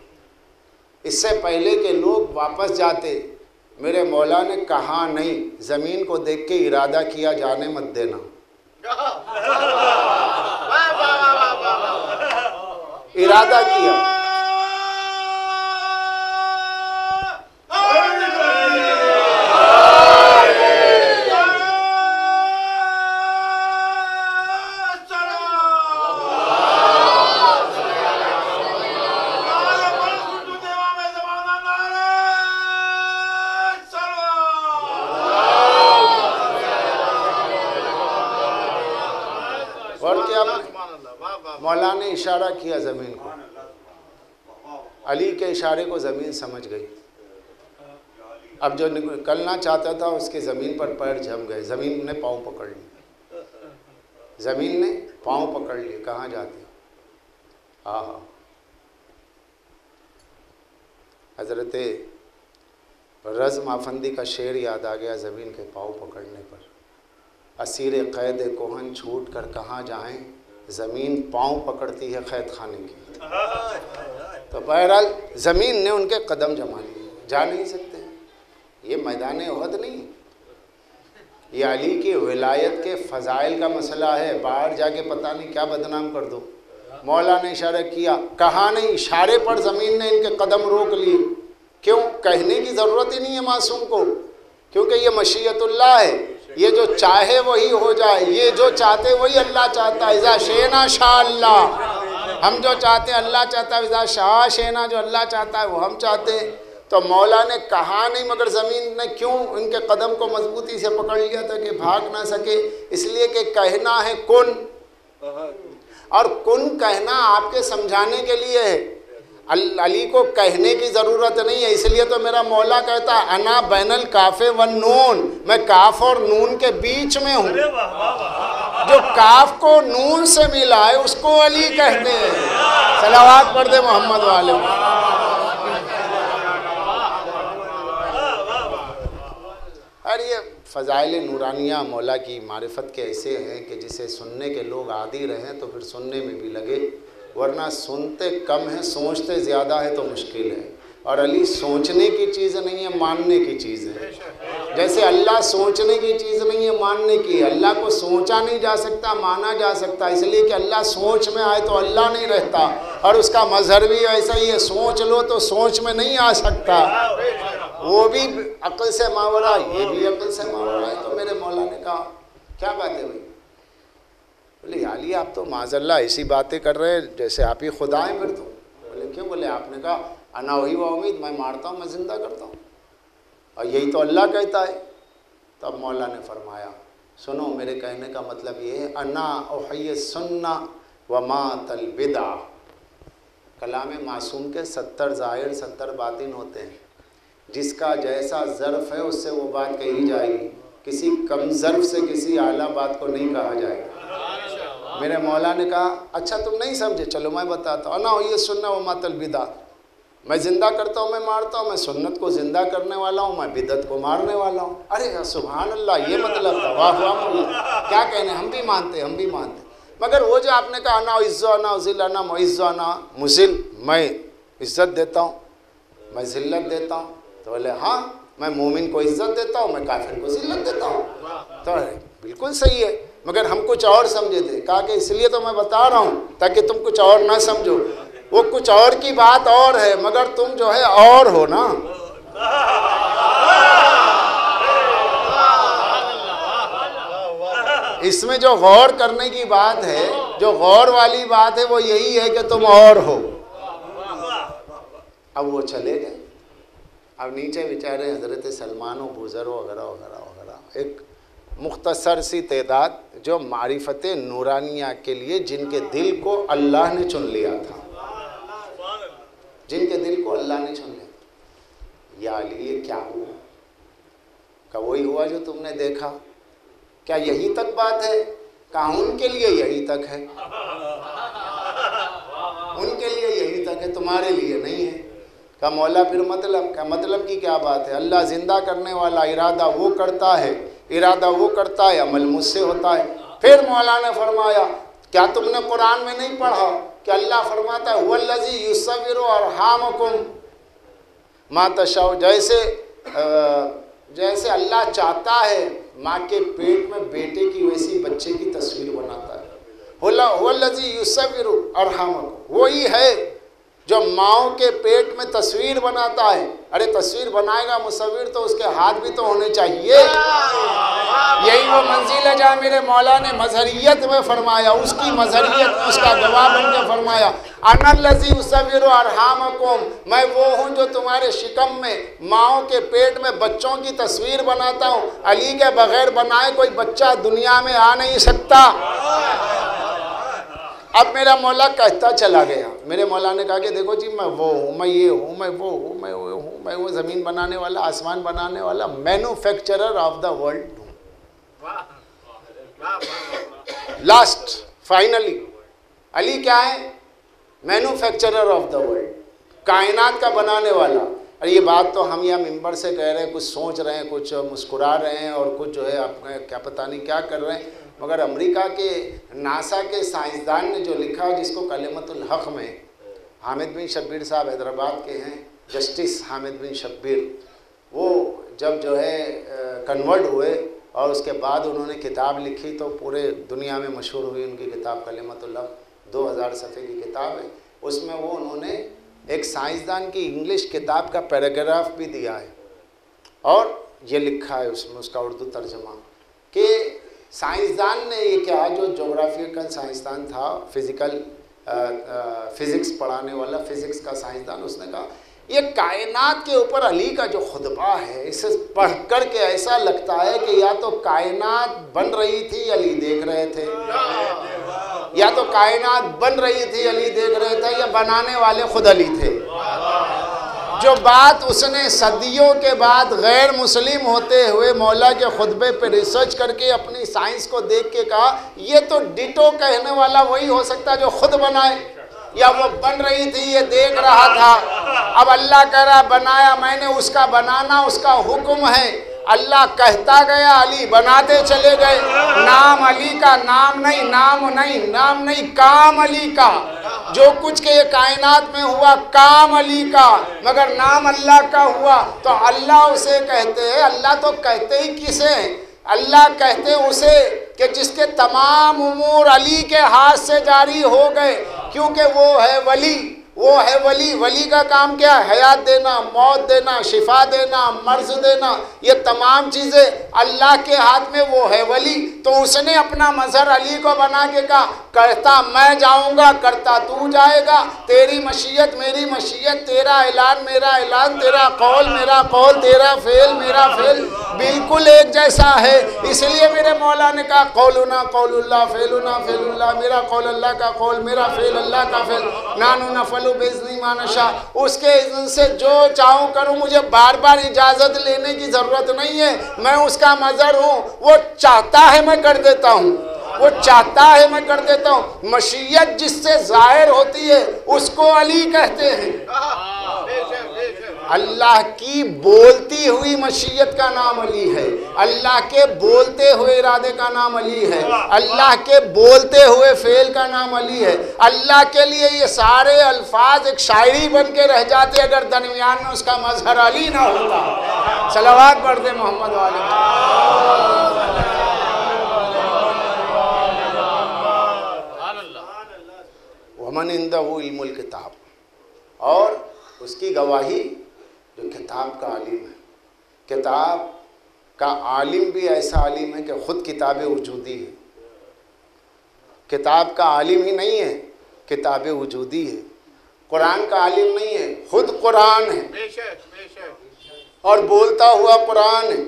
اس سے پہلے کہ لوگ واپس جاتے میرے مولا نے کہا نہیں زمین کو دیکھ کے ارادہ کیا جانے مت دینا ارادہ کیا اشارہ کیا زمین کو؟ علی کے اشارے کو زمین سمجھ گئی۔ اب جو نکلنا چاہتا تھا اس کے زمین پر پیر جھم گئے۔ زمین نے پاؤں پکڑ لی زمین نے پاؤں پکڑ لیے۔ کہاں جاتے؟ ہاں ہاں حضرت رزم آفندی کا شعر یاد آ گیا زمین کے پاؤں پکڑنے پر۔ اسیر قید کوہن چھوٹ کر کہاں جائیں؟ زمین پاؤں پکڑتی ہے قید خانے کی۔ تو بہرحال زمین نے ان کے قدم جما لیے۔ جا نہیں سکتے۔ یہ میدان عہد نہیں۔ یہ علی کی ولایت کے فضائل کا مسئلہ ہے۔ باہر جا کے پتہ نہیں کیا بدنام کر دو۔ مولا نے اشارہ کیا، کہا نہیں، اشارے پر زمین نے ان کے قدم روک لیے۔ کیوں؟ کہنے کی ضرورت ہی نہیں ہے معصوم کو۔ کیونکہ یہ مشیت اللہ ہے۔ یہ جو چاہے وہی ہو جائے، یہ جو چاہتے وہی اللہ چاہتا ہے۔ شینا شاہ اللہ۔ ہم جو چاہتے ہیں اللہ چاہتا ہے شاہ شینا جو اللہ چاہتا ہے، وہ ہم چاہتے ہیں۔ تو مولا نے کہا نہیں، مگر زمین نے کیوں ان کے قدم کو مضبوطی سے پکڑ لیا تھا کہ بھاگ نہ سکے؟ اس لیے کہ کہنا ہے کن۔ اور کن کہنا آپ کے سمجھانے کے لیے ہے۔ علی کو کہنے کی ضرورت نہیں ہے اس لیے تو میرا مولا کہتا ہے انا بین الکاف و نون۔ میں کاف اور نون کے بیچ میں ہوں۔ جو کاف کو نون سے ملا ہے اس کو علی کہتے ہیں۔ سلوات پڑھ دے محمد والے۔ اور یہ فضائل نورانیہ مولا کی معرفت کے ایسے ہیں کہ جسے سننے کے لوگ عادی رہیں تو پھر سننے میں بھی لگے۔ ورنہ سنتے کم ہیں، سوچتے زیادہ ہے تو مشکل ہے۔ اور علی سوچنے کی چیز نہیں ہے، ماننے کی چیز ہے۔ جیسے اللہ سوچنے کی چیز نہیں ہے، ماننے کی اللہ کو سوچا نہیں جا سکتا، مانا جا سکتا۔ اس لیے کہ اللہ سوچ میں آئے تو اللہ نہیں رہتا۔ اور اس کا مظہر بھی ایسا ہی ہے، سوچ لو تو سوچ میں نہیں آ سکتا۔ وہ بھی عقل سے ماورا، یہ بھی عقل سے ماورا ہے۔ تو میرے مولا نے کہا، کیا بات ہے بھائی؟ بولے علی، آپ تو معذ اللہ ایسی باتیں کر رہے ہیں جیسے آپ ہی خدا ہیں پھر تو۔ بولے، کیوں؟ بولے، آپ نے کہا، انا وہی و امید، میں مارتا ہوں، میں زندہ کرتا ہوں۔ اور یہی تو اللہ کہتا ہے۔ تب مولا نے فرمایا، سنو، میرے کہنے کا مطلب یہ ہے، انا اوحی سننا و ما تل کلام معصوم کے ستر ظاہر، ستر باطن ہوتے ہیں۔ جس کا جیسا ظرف ہے، اس سے وہ بات کہی جائے گی۔ کسی کم ظرف سے کسی اعلیٰ بات کو نہیں کہا جائے گا۔ میرے مولا نے کہا اچھا تم نہیں سمجھے؟ چلو میں بتاتا ہوں۔ نہ یہ سننا وہ مات البدا میں زندہ کرتا ہوں، میں مارتا ہوں، میں سنت کو زندہ کرنے والا ہوں، میں بدت کو مارنے والا ہوں۔ ارے سبحان اللہ، یہ مطلب تھا۔ واہ واہ اللہ کیا کہنے؟ ہم بھی مانتے، ہم بھی مانتے۔ مگر وہ جو آپ نے کہا، انا عزو، انا ذل، انا معز انا مزل میں عزت دیتا ہوں، میں ذلت دیتا ہوں۔ تو بولے ہاں میں مومن کو عزت دیتا ہوں، میں کافر کو ذلت دیتا ہوں۔ تو بالکل صحیح ہے۔ مگر ہم کچھ اور سمجھے تھے۔ کہا کہ اس لیے تو میں بتا رہا ہوں، تاکہ تم کچھ اور نہ سمجھو۔ وہ کچھ اور کی بات اور ہے، مگر تم جو ہے اور ہو نا۔ اس میں جو غور کرنے کی بات ہے، جو غور والی بات ہے، وہ یہی ہے کہ تم اور ہو۔ اب وہ چلے گئے۔ اب نیچے بیچارے حضرت سلمان و بزر وغیرہ وغیرہ وغیرہ۔ ایک مختصر سی تعداد جو معرفت نورانیہ کے لیے جن کے دل کو اللہ نے چن لیا تھا۔ جن کے دل کو اللہ نے چن لیا۔ یا علی، یہ کیا ہوا؟ کہ وہی ہوا جو تم نے دیکھا؟ کیا یہی تک بات ہے؟ کہاں ان کے لیے یہی تک ہے۔ ان کے لیے یہی تک ہے، تمہارے لیے نہیں ہے۔ کہ مولا، پھر مطلب کیا مطلب کی کیا بات ہے؟ اللہ زندہ کرنے والا ارادہ وہ کرتا ہے ارادہ وہ کرتا ہے، عمل مجھ سے ہوتا ہے۔ پھر مولا نے فرمایا، کیا تم نے قرآن میں نہیں پڑھا؟ کہ اللہ فرماتا ہے وَالَّذِي يُسَّوِرُ أَرْحَامَكُمْ مَا تَشَاؤ جیسے جیسے اللہ چاہتا ہے، ماں کے پیٹ میں بیٹے کی ویسی بچے کی تصویر بناتا ہے۔ وَالَّذِي يُسَّوِرُ أَرْحَامَكُمْ وہی ہے۔ جو ماؤں کے پیٹ میں تصویر بناتا ہے، ارے تصویر بنائے گا مصور تو اس کے ہاتھ بھی تو ہونے چاہیے۔ یہی وہ منزل ہے جہاں میرے مولا نے مظہریت میں فرمایا، اس کی مظہریت، اس کا گواہ بن کے فرمایا انلزی اصور ارحامکم میں وہ ہوں جو تمہارے شکم میں ماؤں کے پیٹ میں بچوں کی تصویر بناتا ہوں۔ علی کے بغیر بنائے کوئی بچہ دنیا میں آ نہیں سکتا۔ اب میرا مولا کہتا چلا گیا۔ میرے مولا نے کہا کہ دیکھو جی میں وہ ہوں، میں یہ ہوں، میں وہ ہوں، میں وہ ہوں، میں وہ زمین بنانے والا، آسمان بنانے والا مینوفیکچرر آف دا ورلڈ ہوں۔ لاسٹ فائنلی علی کیا ہے؟ مینوفیکچرر آف دا ورلڈ کائنات کا بنانے والا۔ اور یہ بات تو ہم یہاں ممبر سے کہہ رہے ہیں، کچھ سوچ رہے ہیں، کچھ مسکرا رہے ہیں اور کچھ جو ہے آپ کیا پتہ نہیں کیا کر رہے ہیں۔ مگر امریکہ کے ناسا کے سائنسدان نے جو لکھا جس کو کلمت الحق میں حامد بن شبیر صاحب حیدرآباد کے ہیں، جسٹس حامد بن شبیر، وہ جب جو ہے کنورٹ ہوئے اور اس کے بعد انہوں نے کتاب لکھی تو پورے دنیا میں مشہور ہوئی ان کی کتاب کلمت الحق، دو ہزار صفحے کی کتاب ہے۔ اس میں وہ انہوں نے ایک سائنسدان کی انگلش کتاب کا پیراگراف بھی دیا ہے اور یہ لکھا ہے اس میں، اس کا اردو ترجمہ کہ سائنسدان نے یہ کہا جو جغرافیکل سائنسدان تھا فزیکل فزکس پڑھانے والا فزکس کا سائنسدان، اس نے کہا، یہ کائنات کے اوپر علی کا جو خطبہ ہے، اسے پڑھ کر کے ایسا لگتا ہے کہ یا تو کائنات بن رہی تھی، علی دیکھ رہے تھے، یا تو کائنات بن رہی تھی، علی دیکھ رہے تھے، یا بنانے والے خود علی تھے۔ جو بات اس نے صدیوں کے بعد غیر مسلم ہوتے ہوئے مولا کے خطبے پہ ریسرچ کر کے اپنی سائنس کو دیکھ کے کہا، یہ تو ڈٹو کہنے والا وہی ہو سکتا جو خود بنائے۔ یا وہ بن رہی تھی، یہ دیکھ رہا تھا۔ اب اللہ کہہ رہا، بنایا، میں نے اس کا بنانا، اس کا حکم ہے۔ اللہ کہتا گیا، علی بناتے چلے گئے۔ نام علی کا نام نہیں نام نہیں نام نہیں، کام علی کا۔ جو کچھ کے کائنات میں ہوا، کام علی کا۔ مگر نام اللہ کا ہوا۔ تو اللہ اسے کہتے ہیں، اللہ تو کہتے ہی کسے اللہ کہتے اسے کہ جس کے تمام امور علی کے ہاتھ سے جاری ہو گئے، کیونکہ وہ ہے ولی۔ وہ ہے ولی ولی کا کام کیا حیات دینا، موت دینا، شفا دینا، مرض دینا، یہ تمام چیزیں اللہ کے ہاتھ میں وہ ہے ولی۔ تو اس نے اپنا مظہر علی کو بنا کے کہا، کرتا میں جاؤں گا، کرتا تو جائے گا۔ تیری مشیت میری مشیت، تیرا اعلان میرا اعلان، تیرا قول میرا قول، تیرا فعل میرا فعل۔ بالکل ایک جیسا ہے۔ اس لیے میرے مولا نے کہا، قولنا قول اللہ، فعلنا فعل اللہ، میرا قول اللہ کا قول، میرا فعل اللہ کا فعل۔ نانو نفل بزنی مانشا اس کے اذن سے جو چاہوں کروں، مجھے بار بار اجازت لینے کی ضرورت نہیں ہے۔ میں اس کا مظہر ہوں۔ وہ چاہتا ہے میں کر دیتا ہوں۔ وہ چاہتا ہے میں کر دیتا ہوں۔ مشیت جس سے ظاہر ہوتی ہے، اس کو علی کہتے ہیں۔ اللہ کی بولتی ہوئی مشیت کا نام علی ہے۔ اللہ کے بولتے ہوئے ارادے کا نام علی ہے۔ اللہ کے بولتے ہوئے فعل کا نام علی ہے۔ اللہ کے لیے یہ سارے الفاظ ایک شاعری بن کے رہ جاتے اگر درمیان میں اس کا مظہر علی نہ ہوتا۔ صلوات پڑھ دے محمد والے ومن اندہ علم الکتاب اور اس کی گواہی جو کتاب کا عالم ہے۔ کتاب کا عالم بھی ایسا عالم ہے کہ خود کتاب وجودی ہے۔ کتاب کا عالم ہی نہیں ہے کتاب وجودی ہے۔ قرآن کا عالم نہیں ہے خود قرآن ہے۔ اور بولتا ہوا قرآن ہے۔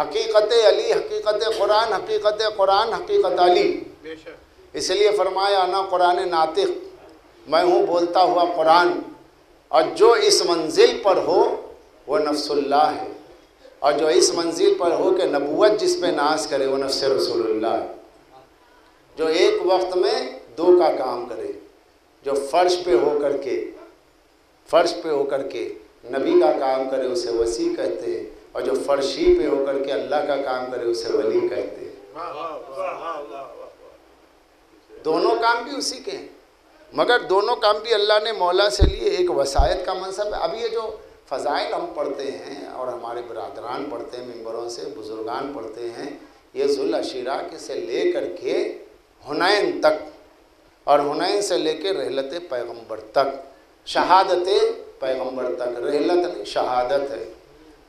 حقیقت علی حقیقت قرآن حقیقت قرآن حقیقت علی۔ اس لیے فرمایا نا قرآن ناطق۔ میں ہوں بولتا ہوا قرآن۔ اور جو اس منزل پر ہو وہ نفس اللہ ہے۔ اور جو اس منزل پر ہو کہ نبوت جس پہ ناز کرے وہ نفس رسول اللہ ہے۔ جو ایک وقت میں دو کا کام کرے جو فرش پہ ہو کر کے فرش پہ ہو کر کے نبی کا کام کرے اسے وسیع کہتے ہیں۔ اور جو فرشی پہ ہو کر کے اللہ کا کام کرے اسے ولی کہتے ہیں۔ دونوں کام بھی اسی کے ہیں۔ مگر دونوں کام بھی اللہ نے مولا سے لیے، ایک وسائط کا منصب ہے۔ اب یہ جو فضائل ہم پڑھتے ہیں اور ہمارے برادران پڑھتے ہیں، ممبروں سے، بزرگان پڑھتے ہیں، یہ ذوالعشیرہ کے سے لے کر کے ہنین تک اور ہنین سے لے کے رحلت پیغمبر تک، شہادت پیغمبر تک۔ رحلت نہیں، شہادت ہے۔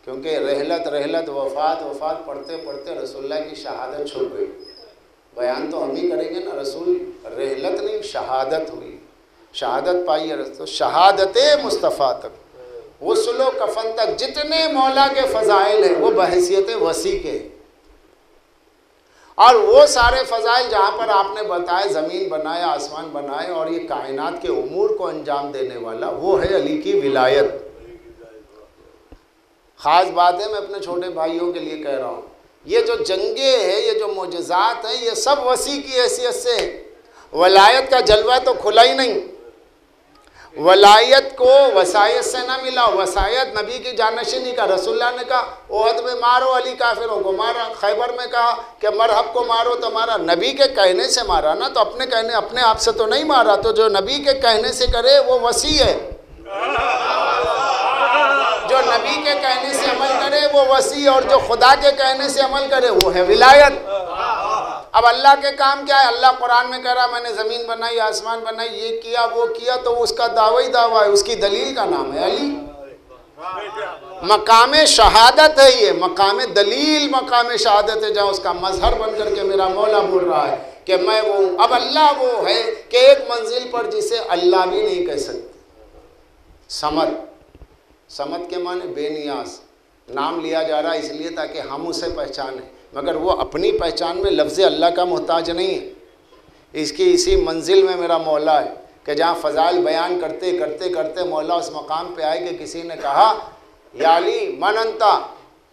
کیونکہ رحلت رحلت، وفات وفات پڑھتے پڑھتے رسول اللہ کی شہادت چھوٹ گئی۔ بیان تو ہم ہی کریں گے نا، رسول، رحلت نہیں، شہادت ہوئی۔ شہادت پائی ہے رسول شہادت مصطفیٰ تک۔ غسل و کفن تک جتنے مولا کے فضائل ہیں، وہ بحثیت وسیع کے۔ اور وہ سارے فضائل جہاں پر آپ نے بتائے، زمین بنایا آسمان بنائے، اور یہ کائنات کے امور کو انجام دینے والا، وہ ہے علی کی ولایت۔ خاص بات ہے، میں اپنے چھوٹے بھائیوں کے لیے کہہ رہا ہوں۔ یہ جو جنگیں ہیں، یہ جو معجزات ہیں، یہ سب وسیع کی حیثیت سے ولایت کا جلوہ تو کھلا ہی نہیں۔ ولایت کو وسائط سے نہ ملا، وسائط نبی کی جانشینی کا، رسول اللہ نے کہا، عہد میں مارو علی کافروں کو۔ مارا، خیبر میں کہا کہ مرحب کو مارو تو مارا۔ نبی کے کہنے سے مارا نا، تو اپنے کہنے، اپنے آپ سے تو نہیں مارا۔ تو جو نبی کے کہنے سے کرے، وہ وسیع ہے۔ جو نبی کے کہنے سے عمل کرے، وہ وسیع اور جو خدا کے کہنے سے عمل کرے، وہ ہے ولایت۔ اب اللہ کے کام کیا ہے؟ اللہ قرآن میں کہہ رہا میں نے زمین بنائی، آسمان بنائی، یہ کیا، وہ کیا، تو اس کا دعوی دعویٰ ہے، اس کی دلیل کا نام ہے علی۔ مقام شہادت ہے یہ، مقام دلیل، مقام شہادت ہے، جہاں اس کا مظہر بن کر کے میرا مولا بول رہا ہے کہ میں وہ ہوں۔ اب اللہ وہ ہے کہ ایک منزل پر جسے اللہ بھی نہیں کہہ سکتے سمت سمت کے معنی بے نیاز۔ نام لیا جا رہا ہے اس لیے تاکہ ہم اسے پہچانیں۔ مگر وہ اپنی پہچان میں لفظ اللہ کا محتاج نہیں ہے۔ اس کی اسی منزل میں میرا مولا ہے کہ جہاں فضائل بیان کرتے کرتے کرتے مولا اس مقام پہ آئے کہ کسی نے کہا، یا علی، من انتا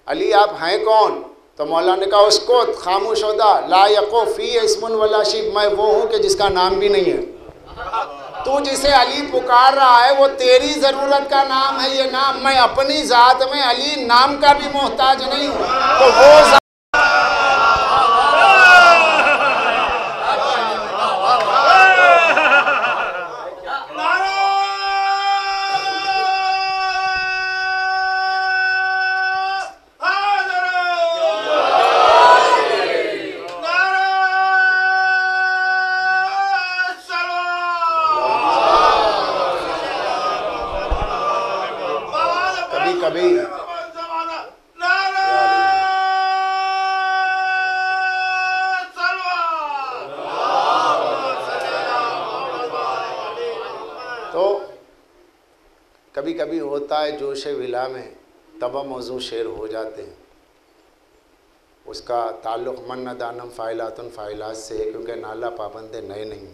علی، آپ ہیں کون؟ تو مولا نے کہا اس کو خاموش ہودا، لا یقو فی اسمن ولا شیب۔ میں وہ ہوں کہ جس کا نام بھی نہیں ہے۔ تو جسے علی پکار رہا ہے، وہ تیری ضرورت کا نام ہے، یہ نام میں اپنی ذات میں علی نام کا بھی محتاج نہیں ہوں۔ تو وہ تبا موضوع شعر ہو جاتے ہیں اس کا تعلق من دانم فائلات فائلات سے ہے کیونکہ نالا پابند نئے نہیں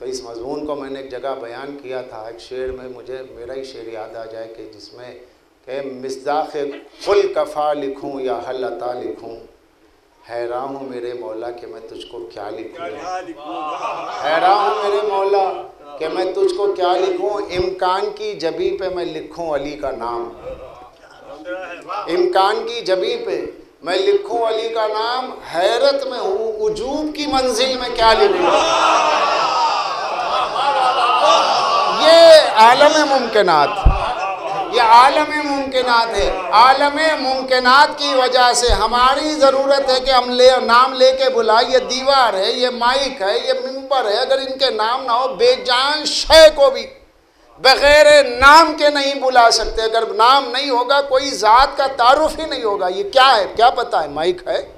تو اس مضمون کو میں نے ایک جگہ بیان کیا تھا ایک شعر میں مجھے میرا ہی شعر یاد آ جائے کہ جس میں کہ مصداق قل کفا لکھوں یا حل عطا لکھوں حیران ہوں میرے مولا کہ میں تجھ کو کیا لکھوں؟ حیران ہوں میرے مولا کہ میں تجھ کو کیا لکھوں؟ امکان کی جبی پہ میں لکھوں علی کا نام۔ امکان کی جبی پہ میں لکھوں علی کا نام، حیرت میں ہوں، عجوب کی منزل میں کیا لکھوں؟ یہ عالم ممکنات۔ یہ عالم ممکنات ہے۔ عالم ممکنات کی وجہ سے ہماری ضرورت ہے کہ ہم لے، نام لے کے بلائیں یہ دیوار ہے، یہ مائک ہے، یہ ممبر ہے۔ اگر ان کے نام نہ ہو، بے جان شے کو بھی بغیر نام کے نہیں بلا سکتے۔ اگر نام نہیں ہوگا، کوئی ذات کا تعارف ہی نہیں ہوگا۔ یہ کیا ہے؟ کیا پتا ہے؟ مائک ہے۔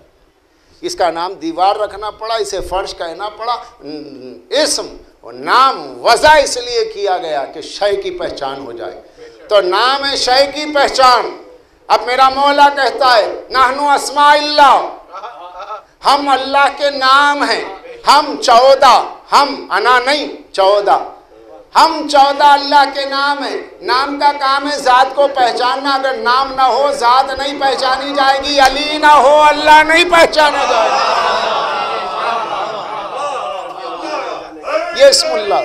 اس کا نام دیوار رکھنا پڑا، اسے فرش کہنا پڑا۔ اسم نام وضع اس لیے کیا گیا کہ شے کی پہچان ہو جائے۔ تو نام ہے شے کی پہچان؟ اب میرا مولا کہتا ہے، نحنو اسماء اللہ ہم اللہ کے نام ہیں۔ ہم چودہ، ہم انا نہیں، چودہ۔ ہم چودہ اللہ کے نام ہیں۔ نام کا کام ہے ذات کو پہچاننا۔ اگر نام نہ ہو، ذات نہیں پہچانی جائے گی، علی نہ ہو، اللہ نہیں پہچانا جائے گا۔ یہ اسم اللہ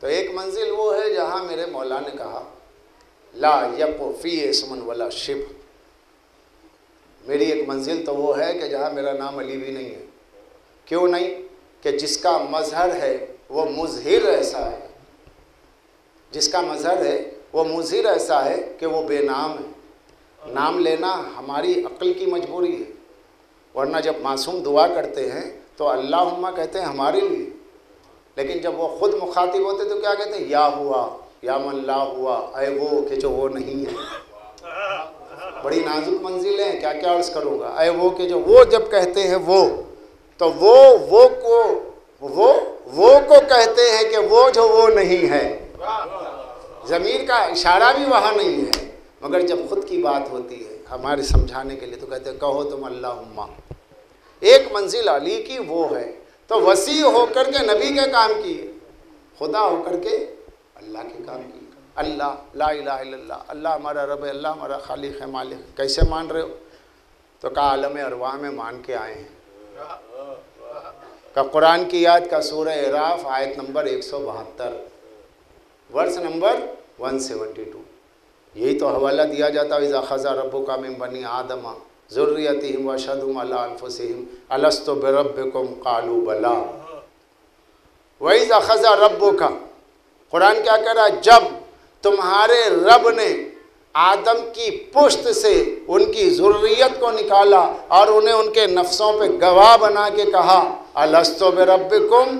تو ایک منزل وہ ہے جہاں میرے مولا نے کہا لا یپ فی اسمن ولا شب میری ایک منزل تو وہ ہے کہ جہاں میرا نام علی بھی نہیں ہے۔ کیوں نہیں؟ کہ جس کا مظہر ہے وہ مظہر ایسا ہے۔ جس کا مظہر ہے وہ مظہر ایسا ہے کہ وہ بے نام ہے۔ نام لینا ہماری عقل کی مجبوری ہے۔ ورنہ جب معصوم دعا کرتے ہیں تو اللہ کہتے ہیں ہمارے لیے۔ لیکن جب وہ خود مخاطب ہوتے تو کیا کہتے ہیں؟ یا ہوا۔ یا من لا ہوا، اے وہ کہ جو وہ نہیں ہے۔ بڑی نازک منزل ہیں، کیا کیا عرض کروں گا؟ اے وہ کہ جو وہ جب کہتے ہیں وہ، تو وہ وہ کو، وہ وہ کو کہتے ہیں کہ وہ جو وہ نہیں ہے۔ ضمیر کا اشارہ بھی وہاں نہیں ہے، مگر جب خود کی بات ہوتی ہے، ہمارے سمجھانے کے لیے تو کہتے ہیں، کہو تم اللہ ایک منزل علی کی وہ ہے، تو وسیع ہو کر کے نبی کے کام کی خدا ہو کر کے اللہ کے کام کی۔ اللہ، لا الہ الا اللہ اللہ ہمارا رب ہے، اللہ ہمارا خالق ہے، مالک۔ کیسے مان رہے ہو؟ تو کہا عالم ارواح میں مان کے آئے ہیں۔ کہ قرآن کی یاد کا سورہ عراف آیت نمبر ایک سو بہتر۔ Verse number one seventy two. یہی تو حوالہ دیا جاتا ہے خزا ربو کا من بنی آدم ضروریتہم و شدم اللہ انفسہم، الستو بربکم؟ قالو بلا۔ وَإِذَا خَزَا رَبُّكَ قرآن کیا کہہ رہا ہے؟ جب تمہارے رب نے آدم کی پشت سے ان کی ضروریت کو نکالا اور انہیں ان کے نفسوں پہ گواہ بنا کے کہا، الستو بربکم؟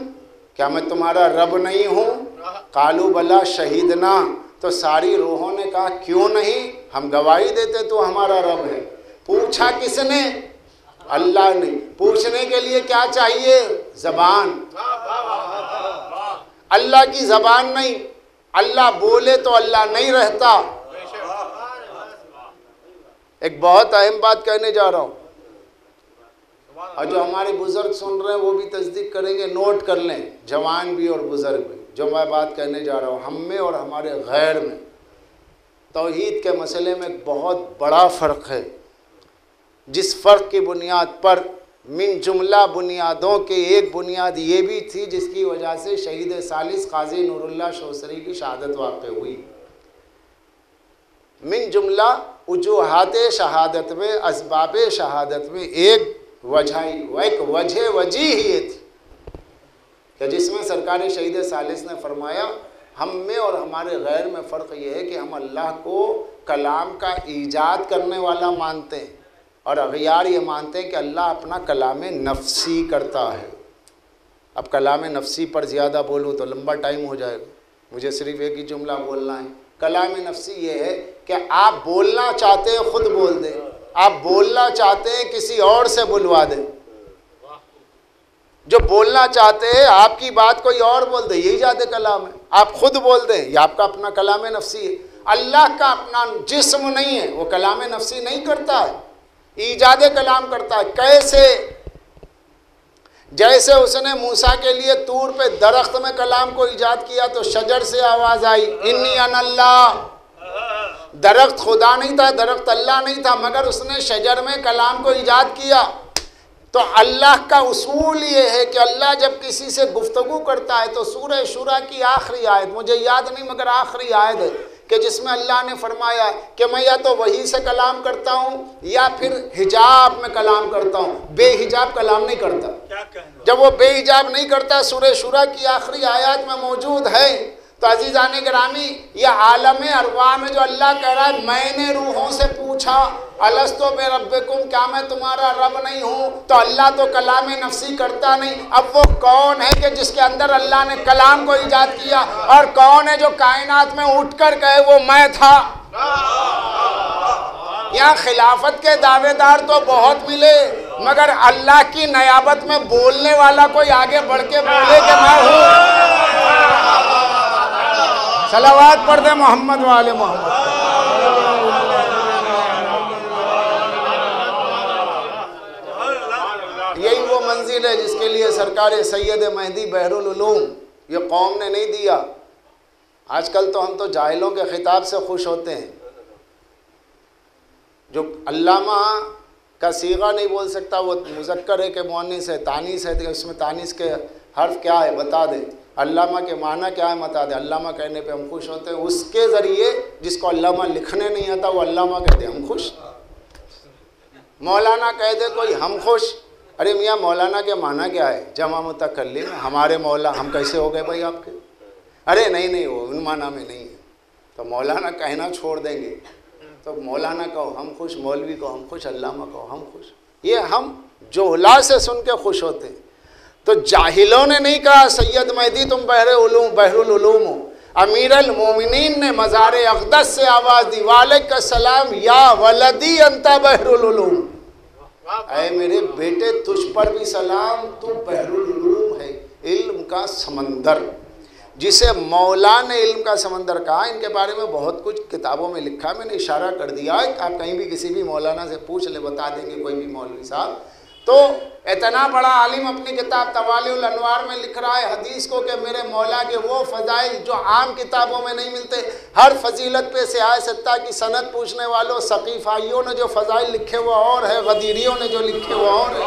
کیا میں تمہارا رب نہیں ہوں؟ قالو، بلا شہیدنا تو ساری روحوں نے کہا، کیوں نہیں؟ ہم گواہی دیتے تو ہمارا رب ہے۔ پوچھا کس نے؟ اللہ نے۔ پوچھنے کے لیے کیا چاہیے؟ زبان۔ اللہ کی زبان نہیں، اللہ بولے تو اللہ نہیں رہتا۔ ایک بہت اہم بات کہنے جا رہا ہوں۔ اور جو ہمارے بزرگ سن رہے ہیں، وہ بھی تصدیق کریں گے، نوٹ کر لیں۔ جوان بھی اور بزرگ بھی۔ جو میں بات کہنے جا رہا ہوں، ہم میں اور ہمارے غیر میں۔ توحید کے مسئلے میں ایک بہت بڑا فرق ہے۔ جس فرق کی بنیاد پر من جملہ بنیادوں کے ایک بنیاد یہ بھی تھی جس کی وجہ سے شہید سالس قاضی نور اللہ شوسری کی شہادت واقع ہوئی۔ من جملہ وجوہات شہادت میں، اسباب شہادت میں ایک وجہ ایک وجہ وجہ ہی یہ تھی کہ جس میں سرکار شہید سالس نے فرمایا، ہم میں اور ہمارے غیر میں فرق یہ ہے کہ ہم اللہ کو کلام کا ایجاد کرنے والا مانتے ہیں۔ اور اغیار یہ مانتے ہیں کہ اللہ اپنا کلام نفسی کرتا ہے۔ اب کلام نفسی پر زیادہ بولوں تو لمبا ٹائم ہو جائے گا۔ مجھے صرف ایک ہی جملہ بولنا ہے۔ کلام نفسی یہ ہے کہ آپ بولنا چاہتے ہیں خود بول دیں۔ آپ بولنا چاہتے ہیں کسی اور سے بلوا دیں۔ جو بولنا چاہتے ہیں آپ کی بات کوئی اور بول دے، یہی جاتے کلام ہے۔ آپ خود بول دیں، یہ آپ کا اپنا کلام نفسی ہے۔ اللہ کا اپنا جسم نہیں ہے، وہ کلام نفسی نہیں کرتا ہے۔ ایجاد کلام کرتا ہے۔ کیسے؟ جیسے اس نے موسا کے لیے تور پہ درخت میں کلام کو ایجاد کیا تو شجر سے آواز آئی، انی ان اللہ. درخت خدا نہیں تھا، درخت اللہ نہیں تھا، مگر اس نے شجر میں کلام کو ایجاد کیا۔ تو اللہ کا اصول یہ ہے کہ اللہ جب کسی سے گفتگو کرتا ہے تو سورہ شورہ کی آخری آیت، مجھے یاد نہیں مگر آخری آیت ہے۔ کہ جس میں اللہ نے فرمایا کہ میں یا تو وہی سے کلام کرتا ہوں یا پھر حجاب میں کلام کرتا ہوں۔ بے حجاب کلام نہیں کرتا۔ جب وہ بے حجاب نہیں کرتا سورہ شورہ کی آخری آیات میں موجود ہے تو عزیزان گرامی، یہ عالم ارواح میں جو اللہ کہہ رہا ہے، میں نے روحوں سے پوچھا، الستو بے ربکم، کیا میں تمہارا رب نہیں ہوں؟ تو اللہ تو کلام نفسی کرتا نہیں۔ اب وہ کون ہے کہ جس کے اندر اللہ نے کلام کو ایجاد کیا؟ اور کون ہے جو کائنات میں اٹھ کر کہے، وہ میں تھا؟ یہاں خلافت کے دعوے دار تو بہت ملے، مگر اللہ کی نیابت میں بولنے والا کوئی آگے بڑھ کے بولے کہ میں ہوں۔ صلوات پڑھ دے محمد والے محمد۔ یہی وہ منزل ہے جس کے لیے سرکار سید مہدی بحر العلوم یہ قوم نے نہیں دیا۔ آج کل تو ہم تو جاہلوں کے خطاب سے خوش ہوتے ہیں۔ جو علامہ کا سیغہ نہیں بول سکتا، وہ مذکر ہے کہ مونس ہے تانیس ہے، اس میں تانیس کے حرف کیا ہے، بتا دے علامہ کے معنی کیا ہے بتا دے علامہ کہنے پہ ہم خوش ہوتے ہیں۔ اس کے ذریعے جس کو علامہ لکھنے نہیں آتا، وہ علامہ کہتے ہیں ہم خوش۔ مولانا کہہ دے کوئی، ہم خوش۔ ارے میاں، مولانا کے معنی کیا ہے؟ جمع متکلم ہمارے مولا، ہم کیسے ہو گئے بھائی آپ کے؟ ارے نہیں نہیں، وہ ان معنی میں نہیں ہے۔ تو مولانا کہنا چھوڑ دیں گے۔ تو مولانا کہو، ہم خوش۔ مولوی کو ہم خوش۔ علامہ کہو، ہم خوش۔ یہ ہم جو سے سن کے خوش ہوتے ہیں۔ تو جاہلوں نے نہیں کہا، سید مہدی تم بحر علوم بحر العلوم ہو۔ امیر المومنین نے مزار اقدس سے آواز دی والک السلام یا ولدی انتا بحر العلوم. اے میرے بیٹے، تجھ پر بھی سلام، تو بحر العلوم ہے، علم کا سمندر۔ جسے مولا نے علم کا سمندر کہا، ان کے بارے میں بہت کچھ کتابوں میں لکھا، میں نے اشارہ کر دیا۔ آپ کہیں بھی کسی بھی مولانا سے پوچھ لے بتا دیں گے، کوئی بھی مولوی صاحب۔ تو اتنا بڑا عالم اپنی کتاب توالی الانوار میں لکھ رہا ہے، حدیث کو کہ میرے مولا کے وہ فضائل جو عام کتابوں میں نہیں ملتے، ہر فضیلت پہ سیاہ ستہ کی صنعت پوچھنے والوں، ثقیفائیوں نے جو فضائل لکھے وہ اور ہے غدیریوں نے جو لکھے وہ اور ہے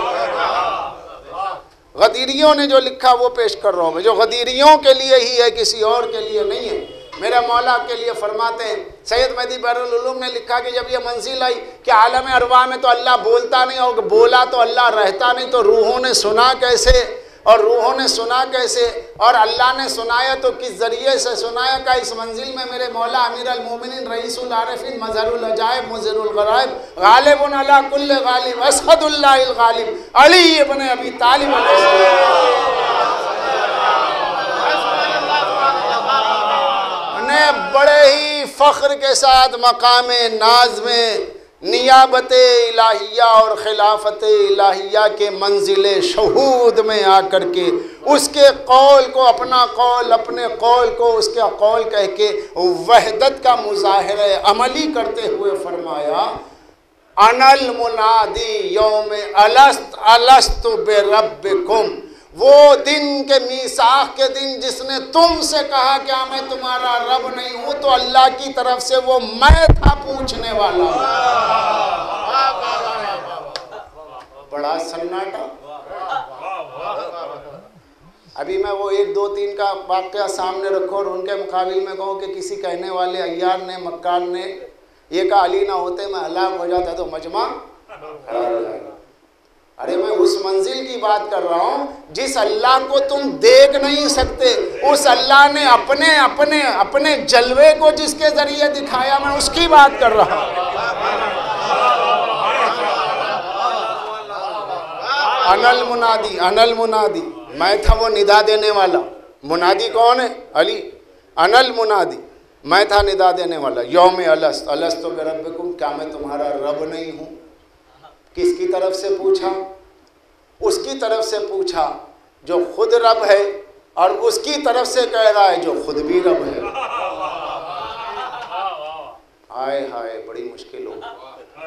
غدیریوں نے جو لکھا وہ پیش کر رہا ہوں میں، جو غدیریوں کے لیے ہی ہے، کسی اور کے لیے نہیں ہے۔ میرے مولا کے لیے فرماتے ہیں، سید مہدی بیر العلوم نے لکھا کہ جب یہ منزل آئی کہ عالم ارواح میں تو اللہ بولتا نہیں اور بولا تو اللہ رہتا نہیں، تو روحوں نے سنا کیسے؟ اور روحوں نے سنا کیسے؟ اور اللہ نے سنایا تو کس ذریعے سے سنایا؟ کا اس منزل میں میرے مولا امیر المومنین رئیس العارفین مظہر العجائب، مظہر الغرائب، غالب علی کل غالب اسحد اللہ الغالب، علی ابن ابی طالب علیہ السلام۔ بڑے ہی فخر کے ساتھ مقام ناز میں نیابت الہیہ اور خلافت الہیہ کے منزل شہود میں آ کر کے اس کے قول کو، اپنا قول، اپنے قول کو اس کے قول کہہ کے وحدت کا مظاہرہ عملی کرتے ہوئے فرمایا، انل منادی یوم الست الست بے رب وہ دن کے میساخ کے دن جس نے تم سے کہا کیا میں تمہارا رب نہیں ہوں، تو اللہ کی طرف سے وہ میں تھا پوچھنے والا۔ بڑا سناٹا۔ ابھی میں وہ ایک دو تین کا واقعہ سامنے رکھو اور ان کے مقابل میں کہوں کہ کسی کہنے والے ایار نے مکار نے یہ کہا، علی نہ ہوتے، میں ہلاک ہو جاتا تو مجمع ارے میں اس منزل کی بات کر رہا ہوں، جس اللہ کو تم دیکھ نہیں سکتے، اس اللہ نے اپنے اپنے اپنے جلوے کو جس کے ذریعے دکھایا، میں اس کی بات کر رہا ہوں۔ انل منادی انل منادی، میں تھا وہ ندا دینے والا۔ منادی کون ہے؟ علی۔ انل منادی، میں تھا ندا دینے والا۔ یوم الست الست تو ربکم کیا میں تمہارا رب نہیں ہوں؟ کس کی طرف سے پوچھا؟ اس کی طرف سے پوچھا جو خود رب ہے اور اس کی طرف سے کہہ رہا ہے جو خود بھی رب ہے۔ آئے ہائے، بڑی مشکل ہو۔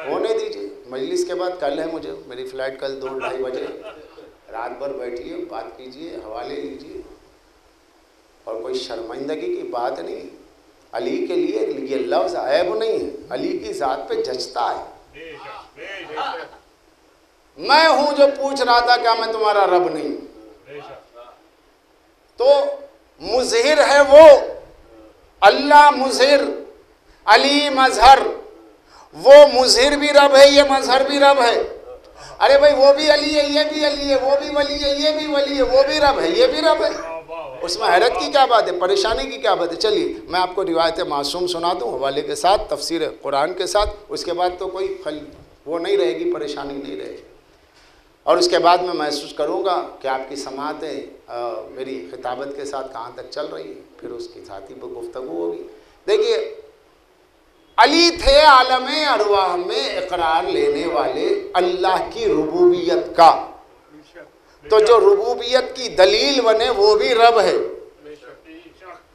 ہونے دیجیے مجلس کے بعد کل ہے مجھے۔ میری فلائٹ کل دو ڈھائی بجے۔ رات بھر بیٹھیے، بات کیجیے حوالے لیجیے اور کوئی شرمندگی کی بات نہیں۔ علی کے لیے یہ لفظ عیب نہیں ہے۔ علی کی ذات پہ جچتا ہے۔ میں ہوں جو پوچھ رہا تھا کیا میں تمہارا رب نہیں تو مظہر ہے وہ۔ اللہ مظہر، علی مظہر۔ وہ مظہر بھی رب ہے، یہ مظہر بھی رب ہے۔ ارے بھائی، وہ بھی علی ہے، یہ بھی علی ہے، وہ بھی ولی ہے، یہ بھی ولی ہے، وہ بھی رب ہے، یہ بھی رب ہے۔ اس میں حیرت کی کیا بات ہے؟ پریشانی کی کیا بات ہے؟ چلیے، میں آپ کو روایت معصوم سنا دوں، حوالے کے ساتھ، تفسیر قرآن کے ساتھ۔ اس کے بعد تو کوئی خل وہ نہیں رہے گی، پریشانی نہیں رہے گی۔ اور اس کے بعد میں محسوس کروں گا کہ آپ کی سماعتیں میری خطابت کے ساتھ کہاں تک چل رہی ہے پھر اس کی ذاتی پر گفتگو ہوگی۔ دیکھیے، علی تھے عالم ارواح میں اقرار لینے والے اللہ کی ربوبیت کا۔ تو جو ربوبیت کی دلیل بنے، وہ بھی رب ہے۔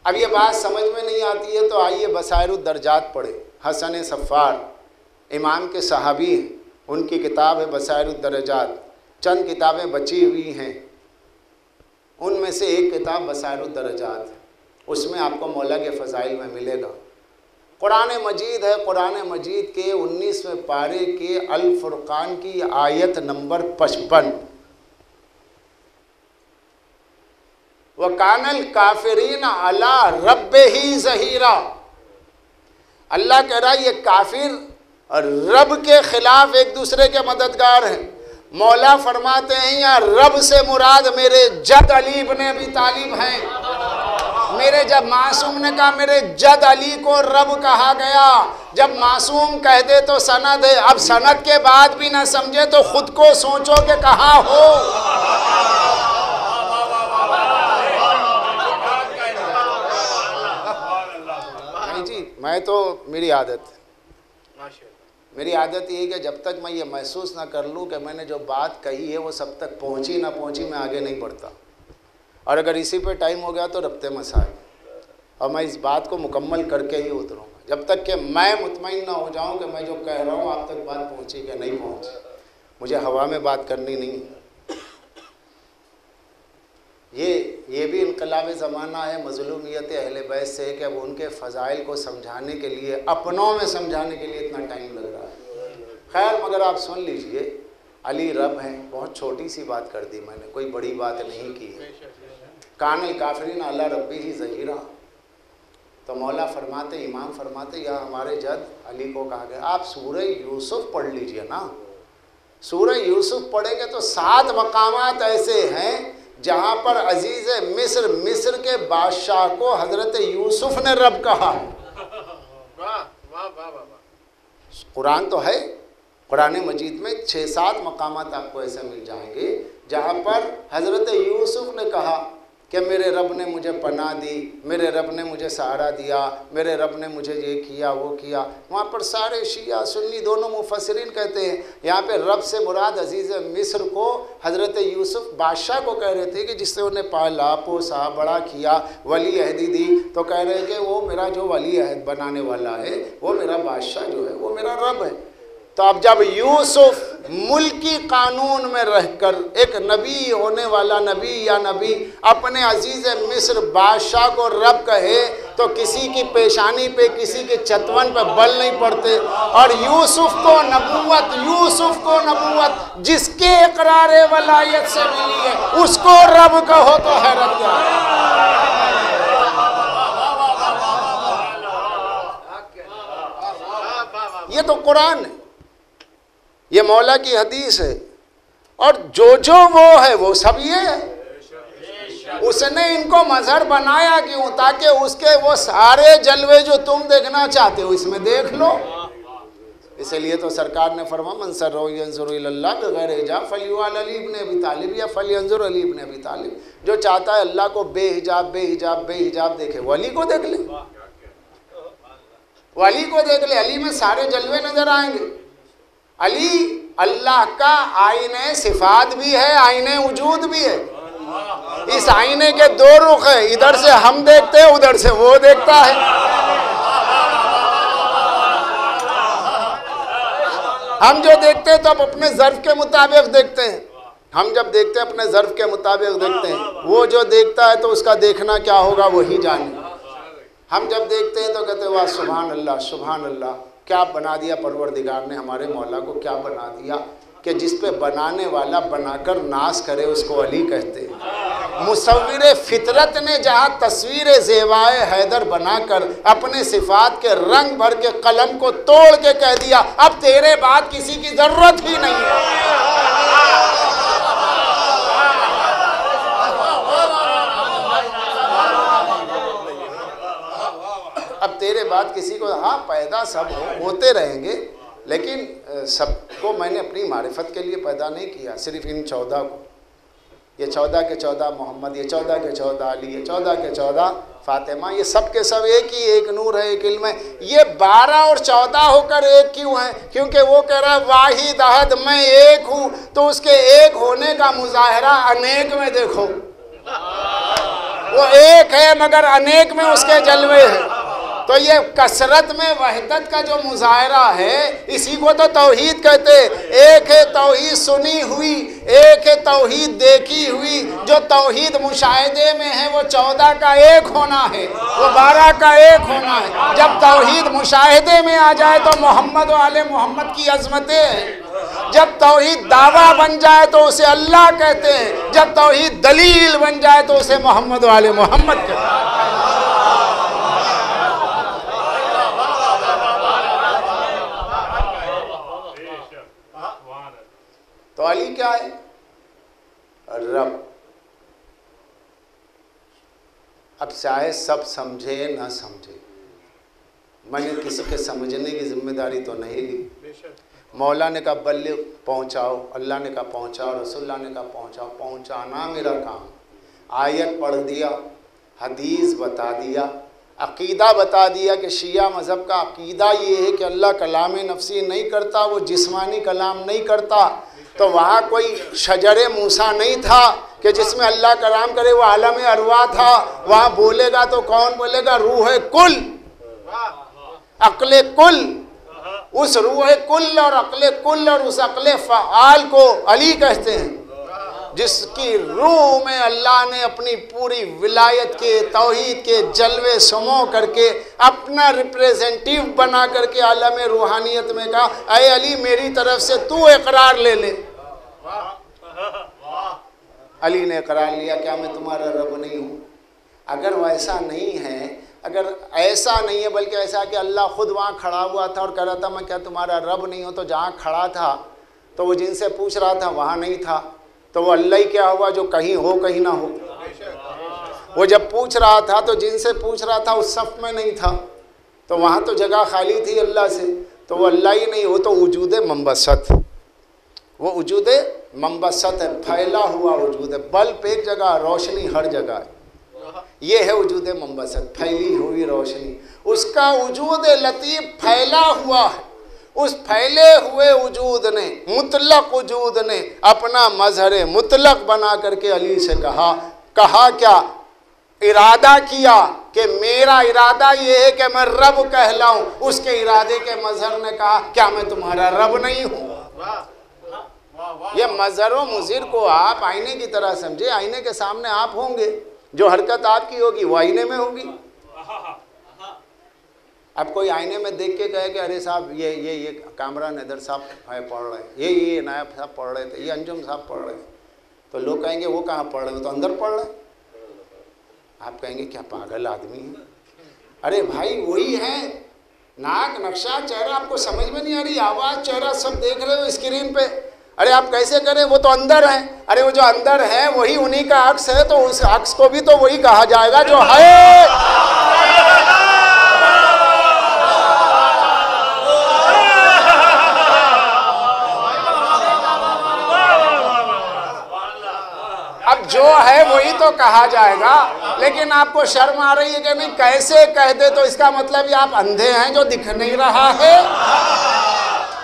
اب یہ بات سمجھ میں نہیں آتی ہے تو آئیے بسائر الدرجات پڑھے حسن صفار امام کے صحابی ہیں، ان کی کتاب ہے بسائر الدرجات، چند کتابیں بچی ہوئی ہیں۔ ان میں سے ایک کتاب بسائر الدرجات ہے، اس میں آپ کو مولا کے فضائل میں ملے گا۔ قرآن مجید ہے، قرآن مجید کے انیسویں پارے کے الفرقان کی آیت نمبر پچپن۔ وہ کانل کافرین اللہ رب ہی ظہیرہ اللہ کہہ رہا یہ کافر رب کے خلاف ایک دوسرے کے مددگار ہیں۔ مولا فرماتے ہیں، یا رب سے مراد میرے جد علی ابن ابی طالب ہیں۔ میرے جب معصوم نے کہا، میرے جد علی کو رب کہا گیا۔ جب معصوم کہہ دے تو سند ہے۔ اب سند کے بعد بھی نہ سمجھے تو خود کو سوچو کہ کہاں ہو۔ جی میں تو، میری عادت میری عادت یہ ہے کہ جب تک میں یہ محسوس نہ کر لوں کہ میں نے جو بات کہی ہے وہ سب تک پہنچی نہ پہنچی، میں آگے نہیں بڑھتا۔ اور اگر اسی پہ ٹائم ہو گیا تو ربطے مسائل اور میں اس بات کو مکمل کر کے ہی اتروں گا۔ جب تک کہ میں مطمئن نہ ہو جاؤں کہ میں جو کہہ رہا ہوں آپ تک بات پہنچی کہ نہیں پہنچی۔ مجھے ہوا میں بات کرنی نہیں۔ یہ یہ بھی انقلاب زمانہ ہے، مظلومیت اہل بیت سے کہ اب ان کے فضائل کو سمجھانے کے لیے اپنوں میں سمجھانے کے لیے اتنا ٹائم لگ رہا ہے۔ خیر، مگر آپ سن لیجیے، علی رب ہیں، بہت چھوٹی سی بات کر دی میں نے، کوئی بڑی بات نہیں کی ہے۔ کان الکافرین اللہ ربی ہی ظہیرہ۔ تو مولا فرماتے، امام فرماتے، یا ہمارے جد علی کو کہا گیا، آپ سورہ یوسف پڑھ لیجیے نا۔ سورہ یوسف پڑھیں گے تو سات مقامات ایسے ہیں جہاں پر عزیز مصر مصر کے بادشاہ کو حضرت یوسف نے رب کہا۔ قرآن تو ہے۔ قرآن مجید میں چھ سات مقامات آپ کو ایسے مل جائیں گے۔ جہاں پر حضرت یوسف نے کہا۔ کہ میرے رب نے مجھے پناہ دی، میرے رب نے مجھے سہارا دیا، میرے رب نے مجھے یہ کیا، وہ کیا۔ وہاں پر سارے شیعہ، سنی دونوں مفسرین کہتے ہیں، یہاں پہ رب سے مراد عزیز مصر کو حضرت یوسف بادشاہ کو کہہ رہے تھے کہ جس سے انہیں پالا، پوسا، بڑا کیا، ولی عہدی دی۔ تو کہہ رہے کہ وہ میرا جو ولی عہد بنانے والا ہے، وہ میرا بادشاہ جو ہے، وہ میرا رب ہے۔ تو اب جب یوسف ملکی قانون میں رہ کر ایک نبی ہونے والا نبی یا نبی اپنے عزیز مصر بادشاہ کو رب کہے، تو کسی کی پیشانی پہ، کسی کے چتون پہ بل نہیں پڑتے۔ اور یوسف کو نبوت، یوسف کو نبوت، جس کے اقرار ولایت سے ملی ہے، اس کو رب کہو تو حیرت کیا۔ یہ تو قرآن ہے۔ یہ مولا کی حدیث ہے۔ اور جو جو وہ ہے، وہ سب یہ ہے۔ اس نے ان کو مظہر بنایا کیوں؟ تاکہ اس کے وہ سارے جلوے جو تم دیکھنا چاہتے ہو، اس میں دیکھ لو۔ اسی لیے تو سرکار نے فرما منصر رو اللہ بغیر حجاب، فلیوال علی ابن ابی طالب یا فلی انظر علی ابن ابی طالب۔ جو چاہتا ہے اللہ کو بے حجاب بے حجاب بے حجاب دیکھے۔ وہ علی کو دیکھ لے۔ وہ علی کو دیکھ لے۔ علی میں سارے جلوے نظر آئیں گے۔ علی اللہ کا آئین صفات بھی ہے، آئین وجود بھی ہے۔ اس آئینے کے دو رخ ہیں، ادھر سے ہم دیکھتے ہیں، ادھر سے وہ دیکھتا ہے۔ ہم جو دیکھتے ہیں تو اپنے ظرف کے مطابق دیکھتے ہیں۔ ہم جب دیکھتے ہیں، اپنے ظرف کے مطابق دیکھتے ہیں۔ وہ جو دیکھتا ہے تو اس کا دیکھنا کیا ہوگا، وہی جانے۔ ہم جب دیکھتے ہیں تو کہتے ہیں، واہ، سبحان اللہ سبحان اللہ۔ کیا بنا دیا پروردگار نے ہمارے مولا کو؟ کیا بنا دیا کہ جس پہ بنانے والا بنا کر ناس کرے اس کو علی کہتے؟ ہیں مصور فطرت نے جہاں تصویر زیوائے حیدر بنا کر اپنے صفات کے رنگ بھر کے قلم کو توڑ کے کہہ دیا، اب تیرے بعد کسی کی ضرورت ہی نہیں ہے۔ تیرے بعد کسی کو ہاں پیدا سب ہو، ہوتے رہیں گے، لیکن سب کو میں نے اپنی معرفت کے لیے پیدا نہیں کیا، صرف ان چودہ کو۔ یہ چودہ کے چودہ محمد، یہ چودہ کے چودہ علی، یہ چودہ کے چودہ فاطمہ، یہ سب کے سب ایک ہی، ایک نور ہے، ایک علم ہے۔ یہ بارہ اور چودہ ہو کر ایک کیوں ہیں؟ کیونکہ وہ کہہ رہا ہے، واحد عہد میں ایک ہوں، تو اس کے ایک ہونے کا مظاہرہ انیک میں دیکھو۔ وہ ایک ہے مگر انیک میں اس کے جلوے ہیں۔ تو یہ کثرت میں وحدت کا جو مظاہرہ ہے، اسی کو تو توحید کہتے ایک ہے توحید سنی ہوئی، ایک ہے توحید دیکھی ہوئی۔ جو توحید مشاہدے میں ہے، وہ چودہ کا ایک ہونا ہے، وہ بارہ کا ایک ہونا ہے۔ جب توحید مشاہدے میں آ جائے تو محمد و آل محمد کی عظمتیں ہیں۔ جب توحید دعویٰ بن جائے تو اسے اللہ کہتے ہیں۔ جب توحید دلیل بن جائے تو اسے محمد و آل محمد کہتے ہیں۔ تو علی کیا ہے؟ رب۔ اب چاہے سب سمجھے نہ سمجھے۔ میں نے کسی کے سمجھنے کی ذمہ داری تو نہیں لی۔ مولا نے کہا بلغ پہنچاؤ۔ اللہ نے کہا پہنچاؤ۔ رسول اللہ نے کہا پہنچاؤ۔ پہنچانا میرا کام۔ آیت پڑھ دیا حدیث بتا دیا عقیدہ بتا دیا کہ شیعہ مذہب کا عقیدہ یہ ہے کہ اللہ کلام نفسی نہیں کرتا وہ جسمانی کلام نہیں کرتا۔ تو وہاں کوئی شجر موسیٰ نہیں تھا کہ جس میں اللہ کلام کرے، وہ عالم اروا تھا۔ وہاں بولے گا تو کون بولے گا؟ روح کل۔ عقل کل۔ اس روح کل اور عقل کل اور اس عقل فعال کو علی کہتے ہیں، جس کی روح میں اللہ نے اپنی پوری ولایت کے، توحید کے جلوے سمو کر کے اپنا ریپریزنٹیو بنا کر کے عالم روحانیت میں کہا، اے علی، میری طرف سے تو اقرار لے لے۔ علی نے اقرار لیا کیا میں تمہارا رب نہیں ہوں۔ اگر وہ ایسا نہیں ہے، اگر ایسا نہیں ہے، بلکہ ایسا کہ اللہ خود وہاں کھڑا ہوا تھا اور کہہ رہا تھا، میں کیا تمہارا رب نہیں ہوں، تو جہاں کھڑا تھا، تو وہ جن سے پوچھ رہا تھا، وہاں نہیں تھا۔ تو وہ اللہ ہی کیا ہوا، جو کہیں ہو، کہیں نہ ہو۔ وہ جب پوچھ رہا تھا، تو جن سے پوچھ رہا تھا، اس صف میں نہیں تھا۔ تو وہاں تو جگہ خالی تھی اللہ سے، تو وہ اللہ ہی نہیں ہو، تو وجود ممبست وہ وجود ممبست ہے، پھیلا ہوا وجود ہے بلب ایک جگہ، روشنی ہر جگہ ہے۔ یہ ہے وجود ممبست پھیلی ہوئی روشنی۔ اس کا وجود لطیف پھیلا ہوا ہے۔ اس پھیلے ہوئے وجود نے، مطلق وجود نے اپنا مظہر مطلق بنا کر کے علی سے کہا۔ کہا کیا؟ ارادہ کیا کہ میرا ارادہ یہ ہے کہ میں رب کہلاؤں۔ اس کے ارادے کے مظہر نے کہا، کیا میں تمہارا رب نہیں ہوں؟ یہ مظہر و مضر کو آپ آئینے کی طرح سمجھے، آئینے کے سامنے آپ ہوں گے، جو حرکت آپ کی ہوگی وہ آئینے میں ہوگی۔ اب کوئی آئینے میں دیکھ کے کہے کہ ارے صاحب، یہ یہ یہ کامران ندر صاحب پڑھ رہے ہیں، یہ یہ نائب صاحب پڑھ رہے تھے، یہ انجم صاحب پڑھ رہے ہیں۔ تو لوگ کہیں گے وہ کہاں پڑھ رہے ہیں؟ تو اندر پڑھ رہے ہیں۔ آپ کہیں گے کیا پاگل آدمی ہے؟ ارے بھائی وہی ہے۔ ناک، نقشہ، چہرہ، آپ کو سمجھ میں نہیں آ رہی، آواز، چہرہ سب دیکھ رہے ہو اسکرین پہ۔ ارے آپ کیسے کریں؟ وہ تو اندر ہیں۔ ارے وہ جو اندر ہے وہی انہی کا عکس ہے، تو اس عکس کو بھی تو وہی کہا جائے گا جو ہے۔ اب جو ہے، وہی تو کہا جائے گا۔ لیکن آپ کو شرم آ رہی ہے کہ نہیں کیسے کہہ دے تو اس کا مطلب یہ آپ اندھے ہیں جو دکھ نہیں رہا ہے۔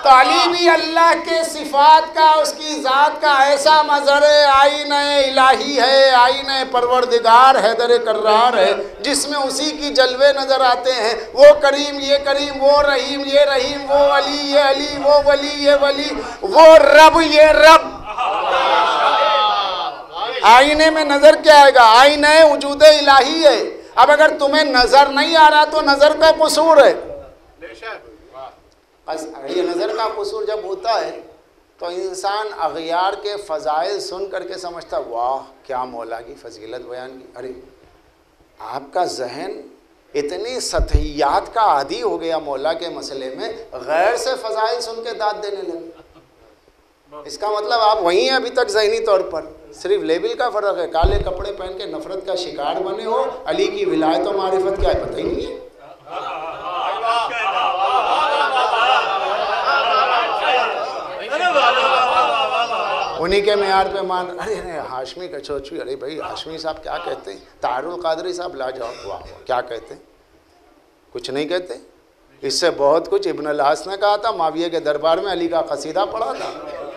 تو علی بھی اللہ کے صفات کا، اس کی ذات کا ایسا مظہر آئین الہی ہے آئین پروردگار حیدر کرار ہے، جس میں اسی کی جلوے نظر آتے ہیں۔ وہ کریم، یہ کریم، وہ رحیم، یہ رحیم، وہ علی، یہ علی، وہ ولی، یہ ولی، وہ رب، یہ رب۔ آئینے میں نظر کیا آئے گا؟ آئینہ وجود الہی ہے۔ اب اگر تمہیں نظر نہیں آ رہا تو نظر کا قصور ہے۔ یہ نظر کا قصور جب ہوتا ہے تو انسان اغیار کے فضائل سن کر کے سمجھتا واہ، کیا مولا کی فضیلت بیان کی۔ ارے، آپ کا ذہن اتنی سطحیات کا عادی ہو گیا مولا کے مسئلے میں، غیر سے فضائل سن کے داد دینے لگے۔ اس کا مطلب آپ وہیں ہیں ابھی تک ذہنی طور پر۔ صرف لیبل کا فرق ہے، کالے کپڑے پہن کے نفرت کا شکار بنے ہو، علی کی ولایت و معرفت کیا ہے، پتہ ہی نہیں ہے۔ انہی کے معیار پہ مان ارے ارے، ہاشمی کا چوچو، ارے بھائی، ہاشمی صاحب کیا کہتے ہیں؟ طاہر القادری صاحب لا جاؤ، واہ کیا کہتے ہیں؟ کچھ نہیں کہتے؟ اس سے بہت کچھ ابن الحاس نے کہا تھا، معاویہ کے دربار میں علی کا قصیدہ پڑھا تھا۔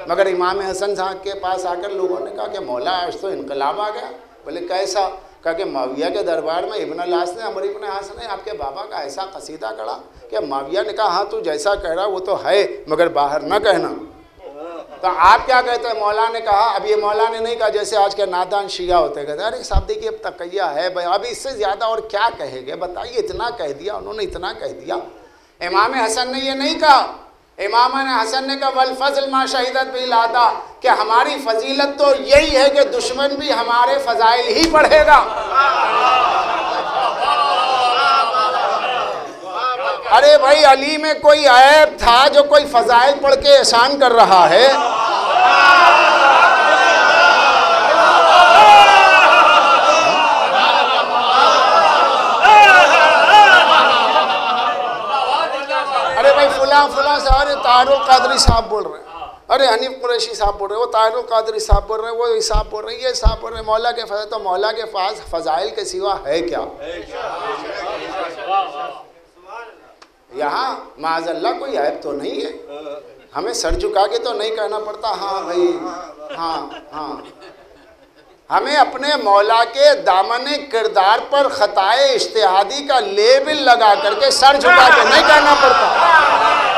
مگر امام حسن صاحب کے پاس آ کر لوگوں نے کہا کہ مولا، آج تو انقلاب آ گیا۔ بولے، کیسا؟ کہا کہ معاویہ کے دربار میں ابن الحاس نے، عمر ابن حاس نے آپ کے بابا کا ایسا قصیدہ کڑا کہ معاویہ نے کہا ہاں تو جیسا کہہ رہا، وہ تو ہے، مگر باہر نہ کہنا۔ تو آپ کیا کہتے ہیں؟ مولا نے کہا، اب یہ مولا نے نہیں کہا، جیسے آج کے نادان شیعہ ہوتے کہتے ہیں، ارے صاحب دیکھیے، اب تقیہ ہے، بھائی، اب اس سے زیادہ اور کیا کہے گے بتائیے، اتنا کہہ دیا، انہوں نے اتنا کہہ دیا۔ امام حسن نے یہ نہیں کہا۔ امام حسن نے کہا، والفضل ما شہیدت بھی لادا کہ ہماری فضیلت تو یہی ہے کہ دشمن بھی ہمارے فضائل ہی پڑھے گا۔ ارے بھائی، علی میں کوئی عیب تھا جو کوئی فضائل پڑھ کے احسان کر رہا ہے؟ ارے بھائی، فلاں فلاں سے، ارے، طاہر القادری صاحب بول رہے ہیں۔ ارے، حنیف قریشی صاحب بول رہے ہیں۔ وہ طاہر القادری صاحب بول رہے ہیں، وہ صاحب بول رہے ہیں، یہ صاحب بول رہے ہیں۔ مولا کے فضائل تو مولا کے پاس فضائل کے سوا ہے کیا؟ یہاں معاذ اللہ کوئی عیب تو نہیں ہے۔ ہمیں سر جھکا کے تو نہیں کہنا پڑتا ہاں بھائی ہاں ہاں۔ ہمیں اپنے مولا کے دامن کردار پر خطائے اشتہادی کا لیبل لگا کر کے سر جھکا کے نہیں کہنا پڑتا۔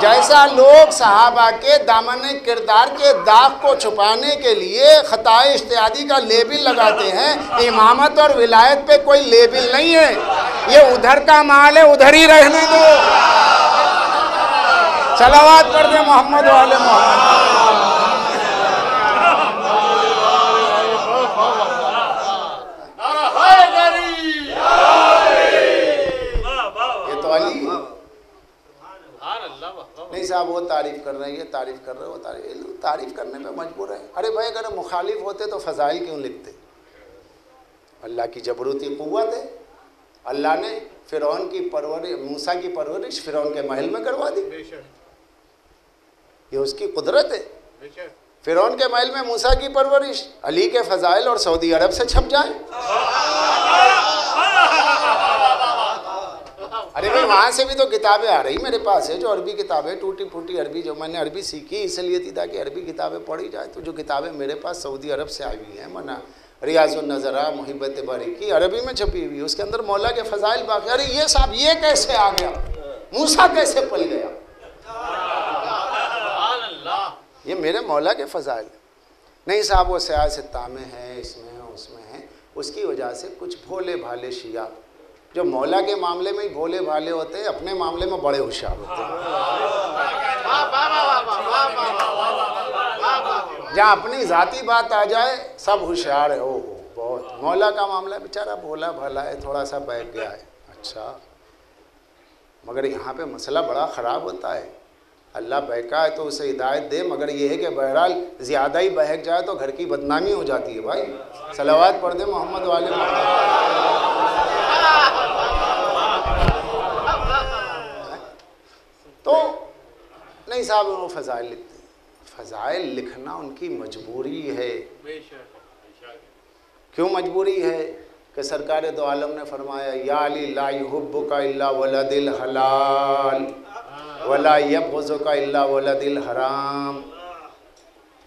جیسا لوگ صحابہ کے دامن کردار کے داغ کو چھپانے کے لیے خطائے اشتیادی کا لیبل لگاتے ہیں، امامت اور ولایت پہ کوئی لیبل نہیں ہے۔ یہ ادھر کا مال ہے، ادھر ہی رہنے دو۔ صلوات کر دیں محمد والے محمد یہ تو علی ہے نہیں صاحب وہ تعریف کر رہے ہیں یہ تعریف کر رہے ہیں وہ تعریف تعریف کرنے پہ مجبور ہے ارے بھائی اگر مخالف ہوتے تو فضائل کیوں لکھتے؟ اللہ کی جبروتی قوت ہے۔ اللہ نے فرعون کی پرورش موسیٰ کی پرورش فرعون کے محل میں کروا دی۔ یہ اس کی قدرت ہے۔ فرعون کے محل میں موسیٰ کی پرورش علی کے فضائل اور سعودی عرب سے چھپ جائیں۔ ارے بھائی وہاں سے بھی تو کتابیں آ رہی میرے پاس ہے جو عربی کتابیں ٹوٹی پھوٹی عربی جو میں نے عربی سیکھی اس لیے تھی تاکہ عربی کتابیں پڑھی جائے۔ تو جو کتابیں میرے پاس سعودی عرب سے آئی ہوئی ہیں منا ریاض النظرہ محبت باریکی عربی میں چھپی ہوئی اس کے اندر مولا کے فضائل باقی ارے یہ صاحب یہ کیسے آ گیا؟ موسا کیسے پل گیا؟ یہ میرے مولا کے فضائل نہیں صاحب وہ سیاست میں ہیں اس میں ہیں اس میں ہیں۔ اس کی وجہ سے کچھ بھولے بھالے شیعہ جو مولا کے معاملے میں ہی بھولے بھالے ہوتے ہیں، اپنے معاملے میں بڑے ہوشیار ہوتے ہیں۔ جہاں اپنی ذاتی بات آ جائے، سب ہوشیار ہے او ہو بہت۔ مولا کا معاملہ بیچارہ بھولا بھالا ہے، تھوڑا سا بیٹھ گیا ہے۔ اچھا۔ مگر یہاں پہ مسئلہ بڑا خراب ہوتا ہے۔ اللہ بہکا ہے تو اسے ہدایت دے، مگر یہ ہے کہ بہرحال زیادہ ہی بہک جائے تو گھر کی بدنامی ہو جاتی ہے بھائی۔ صلوات پڑھ دے محمد والے تو نہیں صاحب، وہ فضائل لکھتے ہیں فضائل لکھنا ان کی مجبوری ہے۔ کیوں مجبوری ہے؟ کہ سرکار دو عالم نے فرمایا، یا علی لا يحبک الا ولد الحلال۔ ولا يبغضک الا ولد الحرام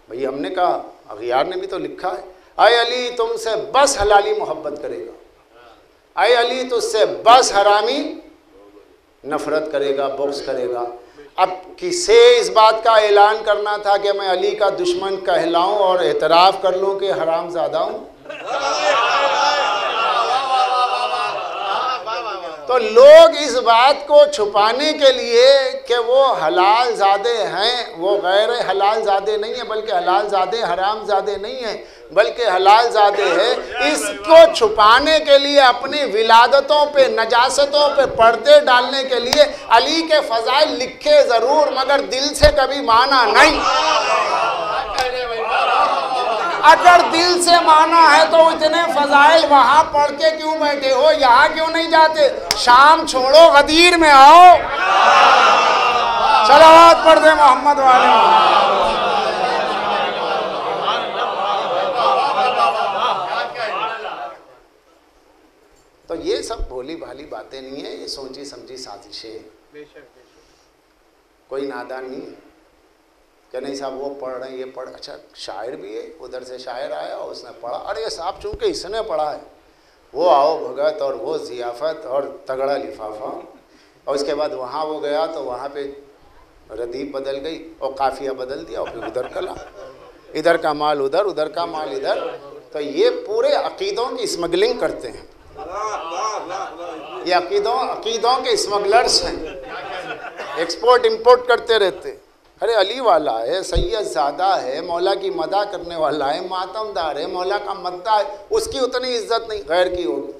بھئی ہم نے کہا، اغیار نے بھی تو لکھا ہے۔ اے علی، تم سے بس حلالی محبت کرے گا۔ اے علی، تجھ سے بس حرامی نفرت کرے گا، بغض کرے گا۔ اب کسے اس بات کا اعلان کرنا تھا کہ میں علی کا دشمن کہلاؤں اور اعتراف کر لوں کہ حرام زادہ ہوں؟ تو لوگ اس بات کو چھپانے کے لیے کہ وہ حلال زادے ہیں، وہ غیر حلال زادے نہیں ہیں، بلکہ حلال زادے حرام زادے نہیں ہیں، بلکہ حلال زادے ہیں۔ اس کو چھپانے کے لیے، اپنی ولادتوں پہ، نجاستوں پہ پردے ڈالنے کے لیے علی کے فضائل لکھے ضرور، مگر دل سے کبھی مانا نہیں۔ اگر دل سے مانا ہے تو اتنے فضائل وہاں پڑھ کے کیوں بیٹھے ہو؟ یہاں کیوں نہیں جاتے؟ شام چھوڑو غدیر میں آؤ۔ چلوات پڑھ دے محمد والے۔ تو یہ سب بھولی بھالی باتیں نہیں ہیں یہ سوچی سمجھی سازشیں۔ کوئی نادان نہیں ہے کہ نہیں صاحب وہ پڑھ رہے ہیں، یہ پڑھ۔ اچھا شاعر بھی ہے، ادھر سے شاعر آیا اور اس نے پڑھا۔ ارے صاحب، چونکہ اس نے پڑھا ہے، وہ آؤ بھگت اور وہ ضیافت اور تگڑا لفافہ۔ اور اس کے بعد وہاں وہ گیا تو وہاں پہ ردیف بدل گئی اور قافیہ بدل دیا اور پھر ادھر کلا ادھر کا مال ادھر ادھر کا مال ادھر۔ تو یہ پورے عقیدوں کی اسمگلنگ کرتے ہیں۔ یہ عقیدوں عقیدوں کے اسمگلرس ہیں۔ ایکسپورٹ، امپورٹ کرتے رہتے۔ ارے علی والا ہے، سید زادہ ہے، مولا کی مدہ کرنے والا ہے، ماتم دار ہے، مولا کا مدہ ہے، اس کی اتنی عزت نہیں، غیر کی ہوگی۔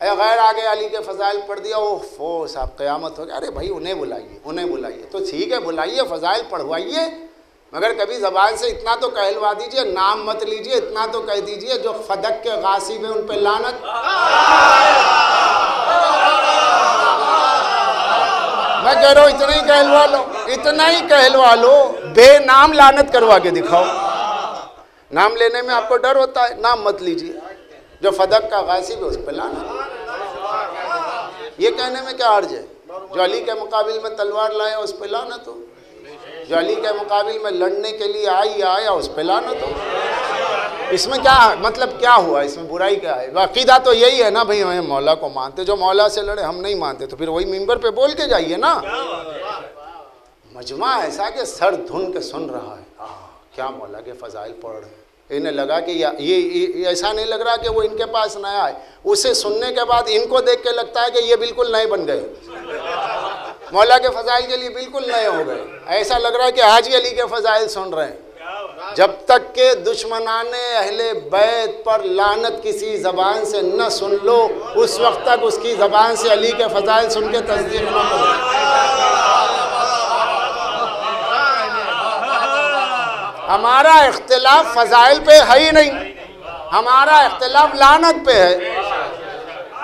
اے غیر، آگے علی کے فضائل پڑھ دیا وہ فو، صاحب، قیامت ہو گیا۔ ارے بھائی، انہیں بلائیے انہیں بلائیے۔ تو ٹھیک ہے، بلائیے، فضائل پڑھوائیے، مگر کبھی زبان سے اتنا تو کہلوا دیجیے، نام مت لیجیے، اتنا تو کہہ دیجیے، جو فدق کے غاصب ہیں، ان پہ لانت میں کہہ رہا ہوں اتنا ہی کہلوا لو اتنا ہی کہلوا لو بے نام لانت کروا کے دکھاؤ نام لینے میں آپ کو ڈر ہوتا ہے نام مت لیجیے جو فدق کا غاصب ہے اس پہ لانت یہ کہنے میں کیا عرض ہے جو علی کے مقابل میں تلوار لایا اس پہ لانت ہو جو علی کے مقابل میں لڑنے کے لیے آئی، آیا، اس پہ لانت ہو۔ اس میں کیا مطلب کیا ہوا؟ اس میں برائی کیا ہے؟ عقیدہ تو یہی ہے نا بھائی ہمیں مولا کو مانتے، جو مولا سے لڑے ہم نہیں مانتے، تو پھر وہی ممبر پہ بول کے جائیے نا۔ مجمع ایسا کہ سر دھن کے سن رہا ہے۔ کیا مولا کے فضائل پڑھ رہے ہیں۔ انہیں لگا کہ یہ ایسا نہیں لگ رہا کہ وہ ان کے پاس نیا ہے۔ اسے سننے کے بعد ان کو دیکھ کے لگتا ہے کہ یہ بالکل نئے بن گئے۔ مولا کے فضائل کے لیے بالکل نئے ہو گئے۔ ایسا لگ رہا ہے کہ آج ہی علی کے فضائل سن رہے ہیں۔ جب تک کہ دشمنان اہل بیت پر لانت کسی زبان سے نہ سن لو، اس وقت تک اس کی زبان سے علی کے فضائل سن کے تصدیق نہ کرو۔ ہمارا اختلاف فضائل پہ ہے ہی نہیں۔ ہمارا اختلاف لانت پہ ہے۔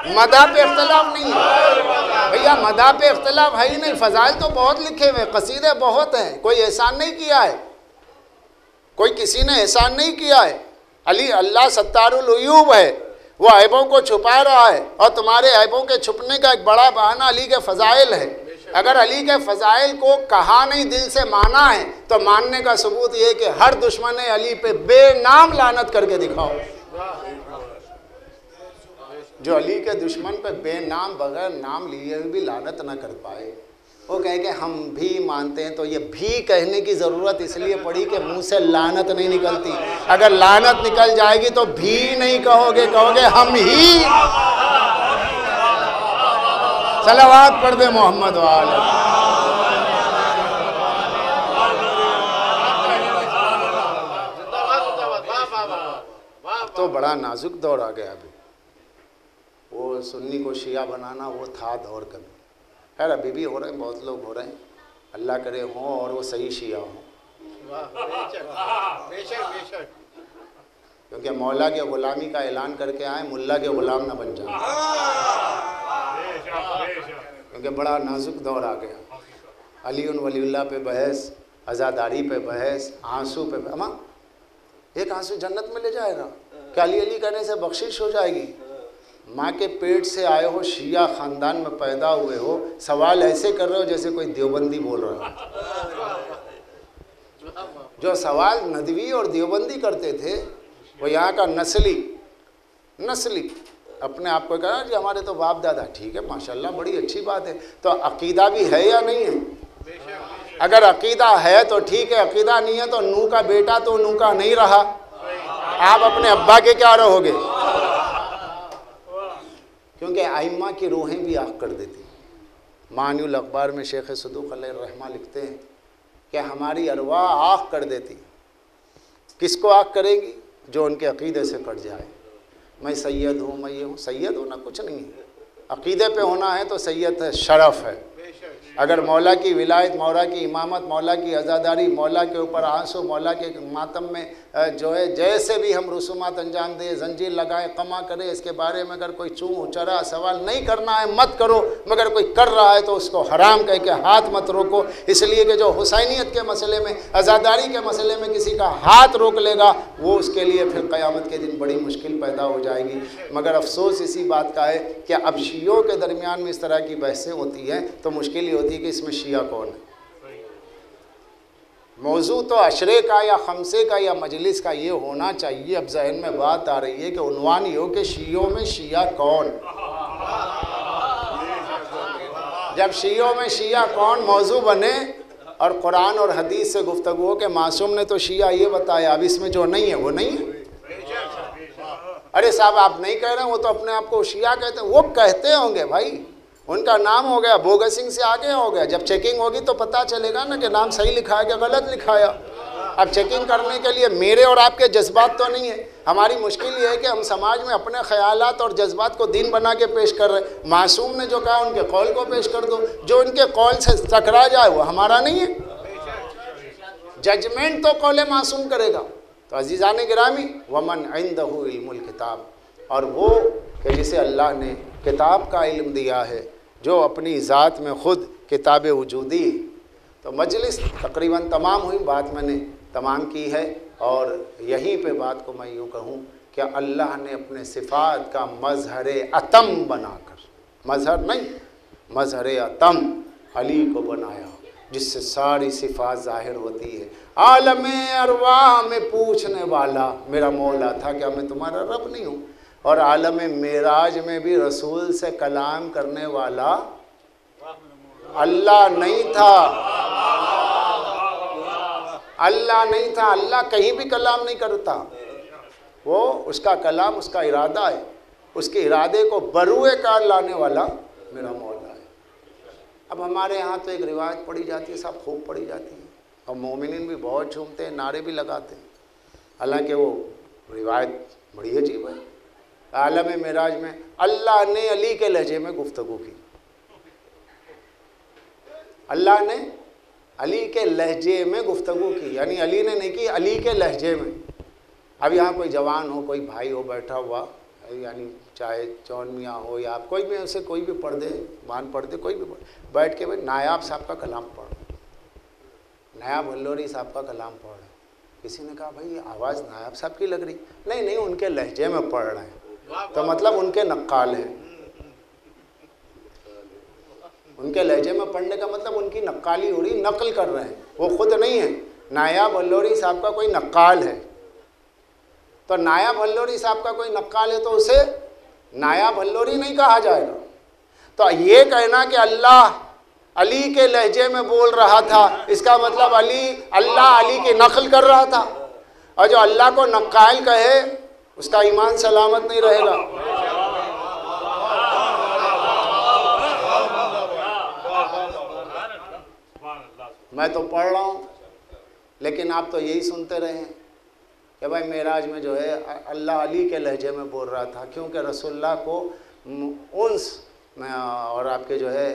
مدہ پہ اختلاف نہیں ہے۔ بھیا مدہ پہ اختلاف ہے ہی نہیں۔ فضائل تو بہت لکھے ہوئے قصیدے بہت ہیں۔ کوئی احسان نہیں کیا ہے۔ کوئی کسی نے احسان نہیں کیا ہے۔ علی، اللہ ستار العیوب ہے۔ وہ عیبوں کو چھپا رہا ہے۔ اور تمہارے عیبوں کے چھپنے کا ایک بڑا بہانہ علی کے فضائل ہے۔ اگر علی کے فضائل کو کہا نہیں، دل سے مانا ہے، تو ماننے کا ثبوت یہ کہ ہر دشمن علی پہ بے نام لانت کر کے دکھاؤ۔ جو علی کے دشمن پہ بے نام بغیر نام لیے بھی لانت نہ کر پائے۔ وہ کہے کہ ہم بھی مانتے ہیں تو یہ بھی کہنے کی ضرورت اس لیے پڑی کہ منہ سے لانت نہیں نکلتی۔ اگر لانت نکل جائے گی تو بھی نہیں کہو گے کہو گے ہم ہی۔ صلوات پڑھ دے محمد والے تو بڑا نازک دور آ گیا ابھی۔ وہ سنی کو شیعہ بنانا وہ تھا دور کبھی۔ خیر، ابھی بھی ہو رہے ہیں، بہت لوگ ہو رہے ہیں۔ اللہ کرے ہوں اور وہ صحیح شیعہ ہوں۔ کیونکہ مولا کے غلامی کا اعلان کر کے آئیں ملا کے غلام نہ بن جائیں کیونکہ بڑا نازک دور آ گیا۔ علی ولی اللہ پہ بحث عزاداری پہ بحث، آنسو پہ اما، ایک آنسو جنت میں لے جائے گا۔ کہ علی علی کرنے سے بخشش ہو جائے گی۔ ماں کے پیٹ سے آئے ہو، شیعہ خاندان میں پیدا ہوئے ہو، سوال ایسے کر رہے ہو جیسے کوئی دیوبندی بول رہا ہو۔ جو سوال ندوی اور دیوبندی کرتے تھے، وہ یہاں کا نسلی نسلی۔ اپنے آپ کو کہا جی ہمارے تو باپ دادا ٹھیک ہے، ماشاءاللہ بڑی اچھی بات ہے۔ تو عقیدہ بھی ہے یا نہیں ہے؟ اگر عقیدہ ہے تو ٹھیک ہے، عقیدہ نہیں ہے تو نو کا بیٹا تو نو کا نہیں رہا۔ آپ اپنے ابا کے کیا رہو گے؟ کیونکہ آئمہ کی روحیں بھی آخ کر دیتی معنی الاخبار میں شیخ صدوق علیہ الرحمہ لکھتے ہیں کہ ہماری ارواح آخ کر دیتی کس کو آخ کریں گی؟ جو ان کے عقیدے سے کٹ جائے۔ میں سید ہوں، میں یہ ہوں، سید ہونا کچھ نہیں ہے۔ عقیدے پہ ہونا ہے تو سید ہے شرف ہے۔ اگر مولا کی ولایت، مولا کی امامت، مولا کی عزاداری مولا کے اوپر آنسو، مولا کے ماتم میں جو ہے، جیسے بھی ہم رسومات انجام دیں، زنجیر لگائے قما کرے اس کے بارے میں اگر کوئی چوں چرا سوال نہیں کرنا ہے، مت کرو، مگر کوئی کر رہا ہے تو اس کو حرام کہہ کے ہاتھ مت روکو۔ اس لیے کہ جو حسینیت کے مسئلے میں عزاداری کے مسئلے میں کسی کا ہاتھ روک لے گا، وہ اس کے لیے پھر قیامت کے دن بڑی مشکل پیدا ہو جائے گی۔ مگر افسوس اسی بات کا ہے کہ اب شیعوں کے درمیان میں اس طرح کی بحثیں ہوتی ہیں تو مشکل ہی ہوتی کہ اس میں شیعہ کون ہے؟ موضوع تو عشرے کا یا خمسے کا یا مجلس کا یہ ہونا چاہیے، اب ذہن میں بات آ رہی ہے کہ عنوان یہ ہو کہ شیعوں میں شیعہ کون؟ جب شیعوں میں شیعہ کون موضوع بنے اور قرآن اور حدیث سے گفتگو ہو کہ معصوم نے تو شیعہ یہ بتایا، اب اس میں جو نہیں ہے وہ نہیں ہے؟ ارے صاحب، آپ نہیں کہہ رہے ہیں، وہ تو اپنے آپ کو شیعہ کہتے ہیں، وہ کہتے ہوں گے بھائی۔ ان کا نام ہو گیا بوگا سنگھ سے آگے ہو گیا۔ جب چیکنگ ہوگی تو پتہ چلے گا نا کہ نام صحیح لکھا ہے کہ غلط لکھایا۔ اب چیکنگ کرنے کے لیے میرے اور آپ کے جذبات تو نہیں ہے ہماری مشکل یہ ہے کہ ہم سماج میں اپنے خیالات اور جذبات کو دین بنا کے پیش کر رہے معصوم نے جو کہا، ان کے قول کو پیش کر دو۔ جو ان کے قول سے ٹکرا جائے، وہ ہمارا نہیں ہے۔ ججمنٹ تو قول معصوم کرے گا۔ تو عزیزان گرامی، ومن عندہ علم الکتاب اور وہ کہ جسے اللہ نے کتاب کا علم دیا ہے، جو اپنی ذات میں خود کتاب وجودی تو مجلس تقریباً تمام ہوئی بات میں نے تمام کی ہے اور یہیں پہ بات کو میں یوں کہوں کہ اللہ نے اپنے صفات کا مظہر اتم بنا کر، مظہر نہیں، مظہر اتم علی کو بنایا جس سے ساری صفات ظاہر ہوتی ہے۔ عالم ارواح میں پوچھنے والا میرا مولا تھا کہ میں تمہارا رب نہیں ہوں۔ اور عالم معراج میں بھی رسول سے کلام کرنے والا اللہ نہیں تھا۔ اللہ نہیں تھا۔ اللہ کہیں بھی کلام نہیں کرتا۔ وہ اس کا کلام، اس کا ارادہ ہے۔ اس کے ارادے کو بروئے کار لانے والا میرا مولا ہے۔ اب ہمارے ہاں تو ایک روایت پڑھی جاتی ہے، سب خوب پڑھی جاتی ہے۔ اور مومنین بھی بہت جھومتے ہیں، نعرے بھی لگاتے ہیں۔ حالانکہ وہ روایت بڑی عجیب ہے۔ عالم معراج میں اللہ نے علی کے لہجے میں گفتگو کی۔ اللہ نے علی کے لہجے میں گفتگو کی یعنی علی نے نہیں کی، علی کے لہجے میں۔ اب یہاں کوئی جوان ہو، کوئی بھائی ہو، بیٹھا ہوا یعنی چاہے چون میاں ہو یا کوئی بھی اسے کوئی بھی پڑھ دے مان پڑھ دے کوئی بھی پڑھ بیٹھ کے بھائی نایاب صاحب کا کلام پڑھ۔ نایاب بھلوری صاحب کا کلام پڑھ رہے کسی نے کہا، بھائی آواز نایاب صاحب کی لگ رہی۔ نہیں نہیں، ان کے لہجے میں پڑھ رہے ہیں۔ تو مطلب ان کے نقال ہیں۔ ان کے لہجے میں پڑھنے کا مطلب ان کی نقالی ہو رہی، نقل کر رہے ہیں۔ وہ خود نہیں ہے نایاب بلوری صاحب کا کوئی نقال ہے۔ تو نایاب بلوری صاحب کا کوئی نقال ہے تو اسے نایاب بلوری نہیں کہا جائے گا۔ تو یہ کہنا کہ اللہ علی کے لہجے میں بول رہا تھا، اس کا مطلب علی، اللہ علی کی نقل کر رہا تھا۔ اور جو اللہ کو نقائل کہے اس کا ایمان سلامت نہیں رہے گا۔ میں تو پڑھ رہا ہوں، لیکن آپ تو یہی سنتے رہے ہیں کہ بھائی معراج میں جو ہے، اللہ علی کے لہجے میں بول رہا تھا، کیونکہ رسول اللہ کو انس اور آپ کے جو ہے،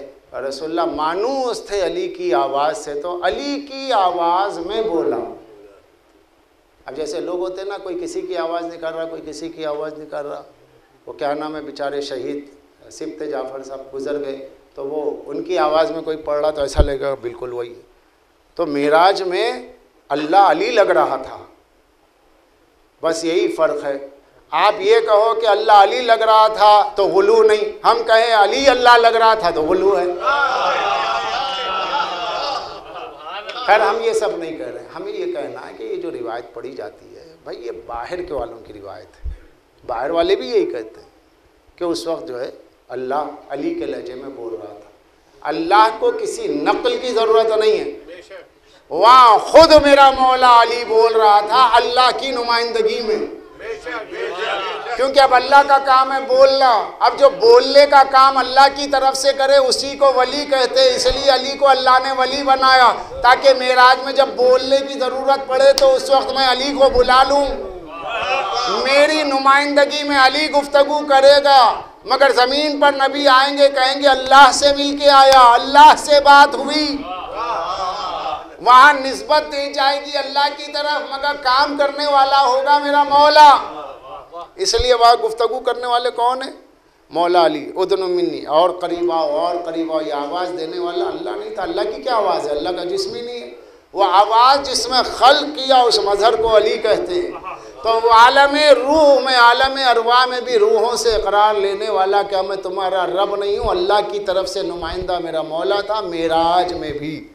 رسول اللہ مانوس تھے علی کی آواز سے، تو علی کی آواز میں بولا۔ اب جیسے لوگ ہوتے ہیں نا، کوئی کسی کی آواز نہیں کر رہا، کوئی کسی کی آواز نہیں کر رہا۔ وہ کیا نام ہے، بیچارے شہید سبت جعفر صاحب گزر گئے۔ تو وہ ان کی آواز میں کوئی پڑھ رہا تو ایسا لگے گا بالکل وہی۔ ہے تو معراج میں اللہ علی لگ رہا تھا۔ بس یہی فرق ہے۔ آپ یہ کہو کہ اللہ علی لگ رہا تھا تو غلو نہیں۔ ہم کہیں علی اللہ لگ رہا تھا تو غلو ہے۔ خیر، ہم یہ سب نہیں کہہ رہے ہیں۔ ہمیں یہ کہنا ہے کہ یہ جو روایت پڑھی جاتی ہے، بھائی، یہ باہر کے والوں کی روایت ہے۔ باہر والے بھی یہی کہتے ہیں کہ اس وقت جو ہے، اللہ علی کے لہجے میں بول رہا تھا۔ اللہ کو کسی نقل کی ضرورت نہیں ہے۔ وہاں خود میرا مولا علی بول رہا تھا اللہ کی نمائندگی میں۔ کیونکہ اب اللہ کا کام ہے بولنا۔ اب جو بولنے کا کام اللہ کی طرف سے کرے، اسی کو ولی کہتے اس لیے علی کو اللہ نے ولی بنایا۔ تاکہ میراج میں جب بولنے کی ضرورت پڑے تو اس وقت میں علی کو بلا لوں۔ میری نمائندگی میں علی گفتگو کرے گا۔ مگر زمین پر نبی آئیں گے، کہیں گے، اللہ سے مل کے آیا۔ اللہ سے بات ہوئی۔ وہاں نسبت دی جائے گی اللہ کی طرف۔ مگر کام کرنے والا ہوگا میرا مولا۔ اس لیے وہاں گفتگو کرنے والے کون ہیں؟ مولا علی ادن منی، اور قریب آؤ اور قریب آؤ یہ آواز دینے والا اللہ نہیں تھا۔ اللہ کی کیا آواز ہے؟ اللہ کا جسم ہی نہیں ہے۔ وہ آواز جس میں خلق کیا اس مظہر کو علی کہتے ہیں۔ تو وہ عالم روح میں، عالم ارواح میں بھی روحوں سے اقرار لینے والا کیا میں تمہارا رب نہیں ہوں، اللہ کی طرف سے نمائندہ میرا مولا تھا، میراج میں بھی۔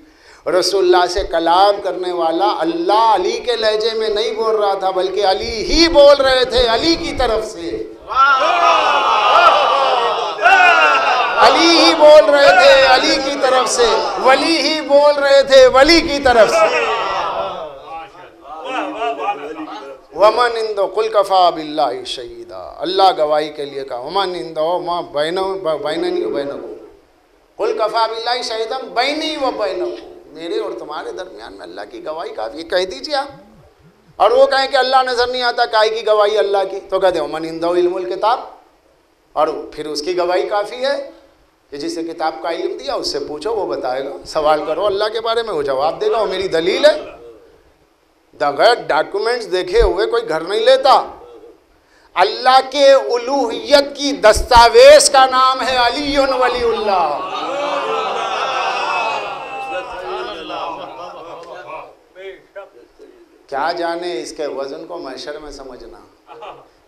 رسول اللہ سے کلام کرنے والا اللہ علی کے لہجے میں نہیں بول رہا تھا، بلکہ علی ہی بول رہے تھے علی کی طرف سے۔ علی ہی بول رہے تھے علی کی طرف سے، ولی ہی بول رہے تھے ولی کی طرف سے۔ ومن اندو کل کفا بلّہ شہیدہ اللہ گواہی کے لیے کہا، ومن اندو ماں بین بیننی و بینکو کل کفا بلّہ شہیدم بینی و بینکو میرے اور تمہارے درمیان میں اللہ کی گواہی کافی کہہ دیجیے آپ۔ اور وہ کہیں کہ اللہ نظر نہیں آتا کائی کی گواہی اللہ کی۔ تو کہتے من اندو علم الکتاب اور پھر اس کی گواہی کافی ہے کہ جسے کتاب کا علم دیا، اس سے پوچھو، وہ بتائے گا۔ سوال کرو اللہ کے بارے میں، وہ جواب دے گا۔ وہ میری دلیل ہے۔ بغیر ڈاکومنٹس دیکھے ہوئے کوئی گھر نہیں لیتا۔ اللہ کے الوحیت کی دستاویز کا نام ہے علی ولی اللہ کیا جانے اس کے وزن کو محشر میں سمجھنا؟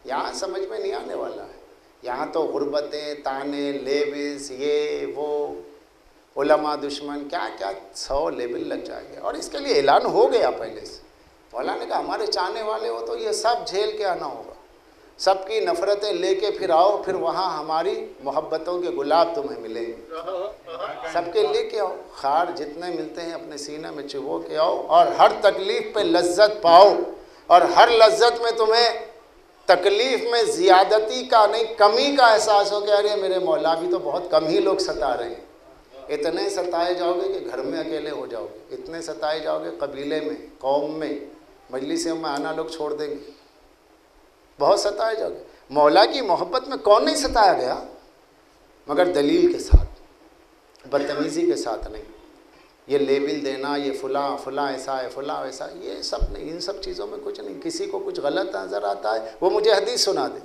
یہاں سمجھ میں نہیں آنے والا ہے۔ یہاں تو غربتیں، تانے لیبس یہ، وہ، علماء دشمن، کیا کیا سو لیبل لگ جائے گے اور اس کے لیے اعلان ہو گیا پہلے سے۔ مولانا نے کہا ہمارے چاہنے والے ہو تو یہ سب جھیل کے آنا ہوگا۔ سب کی نفرتیں لے کے پھر آؤ، پھر وہاں ہماری محبتوں کے گلاب تمہیں ملیں گے۔ سب کے لے کے آؤ۔ خار جتنے ملتے ہیں اپنے سینہ میں چبو کے آؤ اور ہر تکلیف پہ لذت پاؤ۔ اور ہر لذت میں تمہیں تکلیف میں زیادتی کا نہیں، کمی کا احساس ہو کہ ارے میرے مولا بھی تو بہت کم ہی لوگ ستا رہے ہیں۔ اتنے ستائے جاؤ گے کہ گھر میں اکیلے ہو جاؤ گے۔ اتنے ستائے جاؤ گے قبیلے میں، قوم میں مجلسوں میں آنا لوگ چھوڑ دیں گے۔ بہت ستائے جاؤ گے۔ مولا کی محبت میں کون نہیں ستایا گیا؟ مگر دلیل کے ساتھ، بدتمیزی کے ساتھ نہیں۔ یہ لیبل دینا، یہ فلاں فلاں ایسا ہے، فلاں ایسا یہ سب نہیں، ان سب چیزوں میں کچھ نہیں۔ کسی کو کچھ غلط نظر آتا ہے، وہ مجھے حدیث سنا دے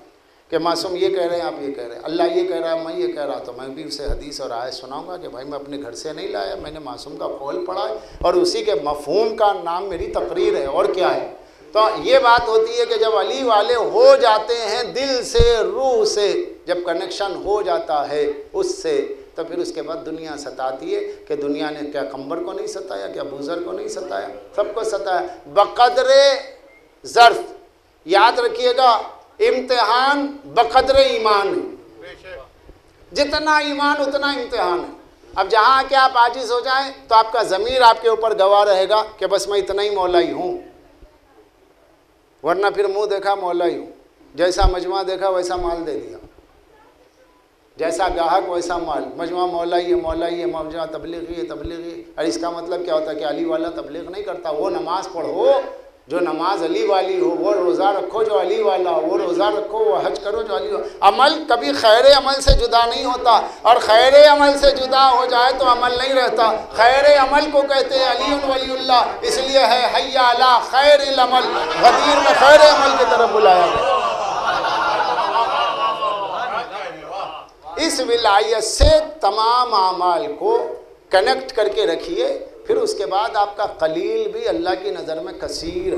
کہ معصوم یہ کہہ رہے ہیں، آپ یہ کہہ رہے ہیں۔ اللہ یہ کہہ رہا ہے، میں یہ کہہ رہا تو میں بھی اسے حدیث اور آیت سناؤں گا کہ بھائی میں اپنے گھر سے نہیں لایا، میں نے معصوم کا قول پڑھا ہے اور اسی کے مفہوم کا نام میری تقریر ہے۔ اور کیا ہے؟ تو یہ بات ہوتی ہے کہ جب علی والے ہو جاتے ہیں دل سے، روح سے، جب کنیکشن ہو جاتا ہے اس سے، تو پھر اس کے بعد دنیا ستاتی ہے کہ دنیا نے کیا کمبر کو نہیں ستایا، کیا بوزر کو نہیں ستایا؟ سب کو ستایا۔ بقدر ظرف، یاد رکھیے گا، امتحان بقدر ایمان ہے۔ جتنا ایمان، اتنا امتحان ہے۔ اب جہاں کہ آپ عاجز ہو جائیں تو آپ کا ضمیر آپ کے اوپر گواہ رہے گا کہ بس میں اتنا ہی مولا ہی ہوں۔ ورنہ پھر منہ دیکھا مولا ہی ہوں جیسا مجمع دیکھا ویسا مال دے دیا۔ جیسا گاہک ویسا مال۔ مجموعہ مولا ہی ہے مولا ہی ہے مجمع تبلیغی ہے تبلیغی۔ اور اس کا مطلب کیا ہوتا ہے کہ علی والا تبلیغ نہیں کرتا، وہ نماز پڑھو۔ جو نماز علی والی ہو، وہ روزہ رکھو جو علی والا ہو، وہ روزہ رکھو، وہ حج کرو جو علی عمل کبھی خیر عمل سے جدا نہیں ہوتا۔ اور خیر عمل سے جدا ہو جائے تو عمل نہیں رہتا۔ خیر عمل کو کہتے ہیں علی ولی اللہ، اس لیے ہے حیا علی خیر العمل۔ غدیر میں خیر عمل کی طرف بلایا گیا۔ اس ولایت سے تمام اعمال کو کنیکٹ کر کے رکھیے۔ پھر اس کے بعد آپ کا قلیل بھی اللہ کی نظر میں کثیر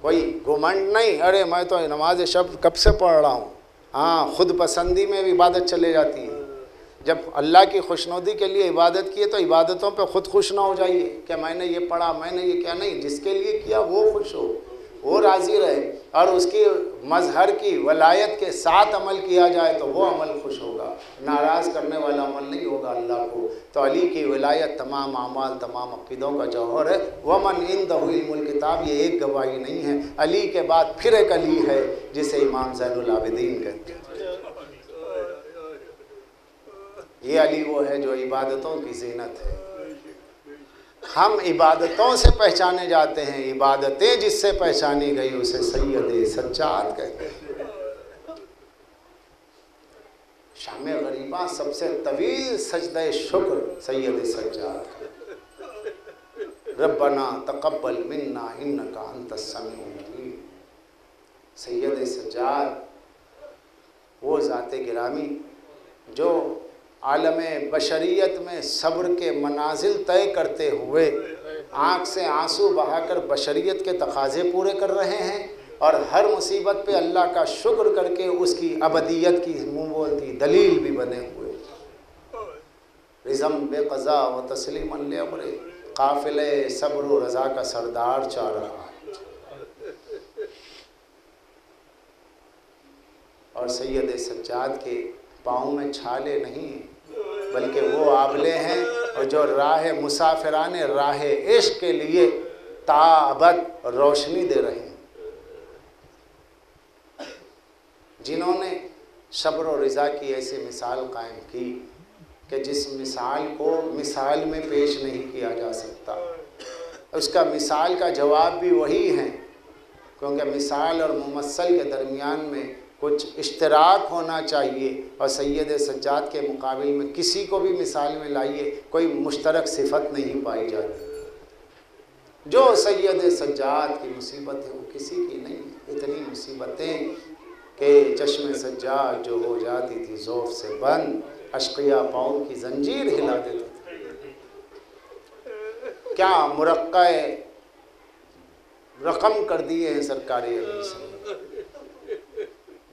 کوئی گھمنڈ نہیں ارے میں تو نماز شب کب سے پڑھ رہا ہوں؟ ہاں خود پسندی میں بھی عبادت چلے جاتی ہے۔ جب اللہ کی خوشنودی کے لیے عبادت کیے تو عبادتوں پہ خود خوش نہ ہو جائیے کہ میں نے یہ پڑھا میں نے یہ کیا نہیں جس کے لیے کیا وہ خوش ہو وہ راضی رہے۔ اور اس کی مظہر کی ولایت کے ساتھ عمل کیا جائے تو وہ عمل خوش ہوگا۔ ناراض کرنے والا عمل نہیں ہوگا اللہ کو۔ تو علی کی ولایت تمام اعمال، تمام عقیدوں کا جوہر ہے۔ ومن ان علم الکتاب یہ ایک گواہی نہیں ہے۔ علی کے بعد پھر ایک علی ہے، جسے امام زین العابدین کہتے ہیں۔ یہ علی وہ ہے جو عبادتوں کی زینت ہے۔ ہم عبادتوں سے پہچانے جاتے ہیں، عبادتیں جس سے پہچانی گئی، اسے سید سجاد کہتے ہیں۔ شام غریبہ سب سے طویل سجدہ شکر سید سجاد ربنا تقبل منا انکا انت السمیع سید سجاد وہ ذات گرامی جو عالم بشریت میں صبر کے منازل طے کرتے ہوئے آنکھ سے آنسو بہا کر بشریت کے تقاضے پورے کر رہے ہیں اور ہر مصیبت پہ اللہ کا شکر کر کے اس کی ابدیت کی مبولتی دلیل بھی بنے ہوئے۔ رزم بے قضا و تسلیم عمر قافل صبر و رضا کا سردار چاہ رہا ہے۔ اور سید سجاد کے پاؤں میں چھالے نہیں، بلکہ وہ آبلے ہیں اور جو راہ مسافران راہ عشق کے لیے تابت روشنی دے رہے ہیں۔ جنہوں نے صبر و رضا کی ایسی مثال قائم کی کہ جس مثال کو مثال میں پیش نہیں کیا جا سکتا۔ اس کا مثال کا جواب بھی وہی ہے، کیونکہ مثال اور ممثل کے درمیان میں کچھ اشتراک ہونا چاہیے اور سید سجاد کے مقابل میں کسی کو بھی مثال میں لائیے، کوئی مشترک صفت نہیں پائی جاتی۔ جو سید سجاد کی مصیبت ہے، وہ کسی کی نہیں۔ اتنی مصیبتیں کہ چشم سجاد جو ہو جاتی تھی ذوف سے بند، اشقیہ پاؤں کی زنجیر ہلا دیتے تھے۔ کیا مرقع رقم کر دیے ہیں سرکاری علی سے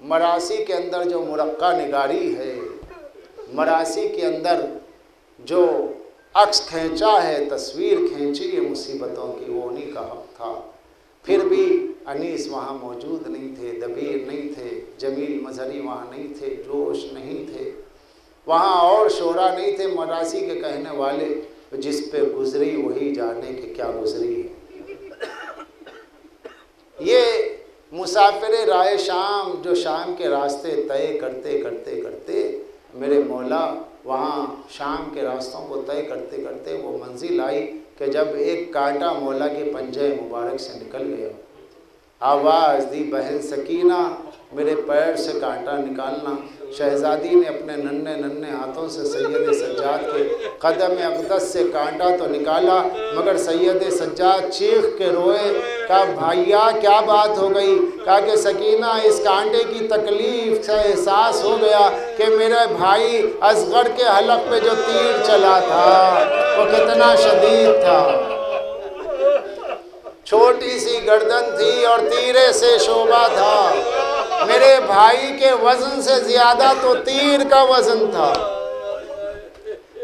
مراسی کے اندر جو مرقع نگاری ہے، مراسی کے اندر جو عکس کھینچا ہے، تصویر کھینچی ہے مصیبتوں کی، وہ انہی کا حق تھا۔ پھر بھی انیس وہاں موجود نہیں تھے، دبیر نہیں تھے، جمیل مظہری وہاں نہیں تھے، جوش نہیں تھے۔ وہاں اور شعرا نہیں تھے مراسی کے کہنے والے، جس پہ گزری وہی جانے کہ کیا گزری ہے۔ یہ مسافر رائے شام جو شام کے راستے طے کرتے کرتے کرتے میرے مولا وہاں شام کے راستوں کو طے کرتے کرتے وہ منزل آئی کہ جب ایک کانٹا مولا کے پنجے مبارک سے نکل گیا۔ آواز دی بہن سکینہ، میرے پیر سے کانٹا نکالنا۔ شہزادی نے اپنے ننے ننے ہاتھوں سے سید سجاد کے قدم اقدس سے کانٹا تو نکالا، مگر سید سجاد چیخ کے روئے، کہا بھائیا کیا بات ہو گئی؟ کہا کہ، سکینہ، اس کانٹے کی تکلیف سے احساس ہو گیا کہ میرے بھائی اصغر کے حلق پہ جو تیر چلا تھا، وہ کتنا شدید تھا۔ چھوٹی سی گردن تھی اور تیرے سے شعبہ تھا۔ میرے بھائی کے وزن سے زیادہ تو تیر کا وزن تھا۔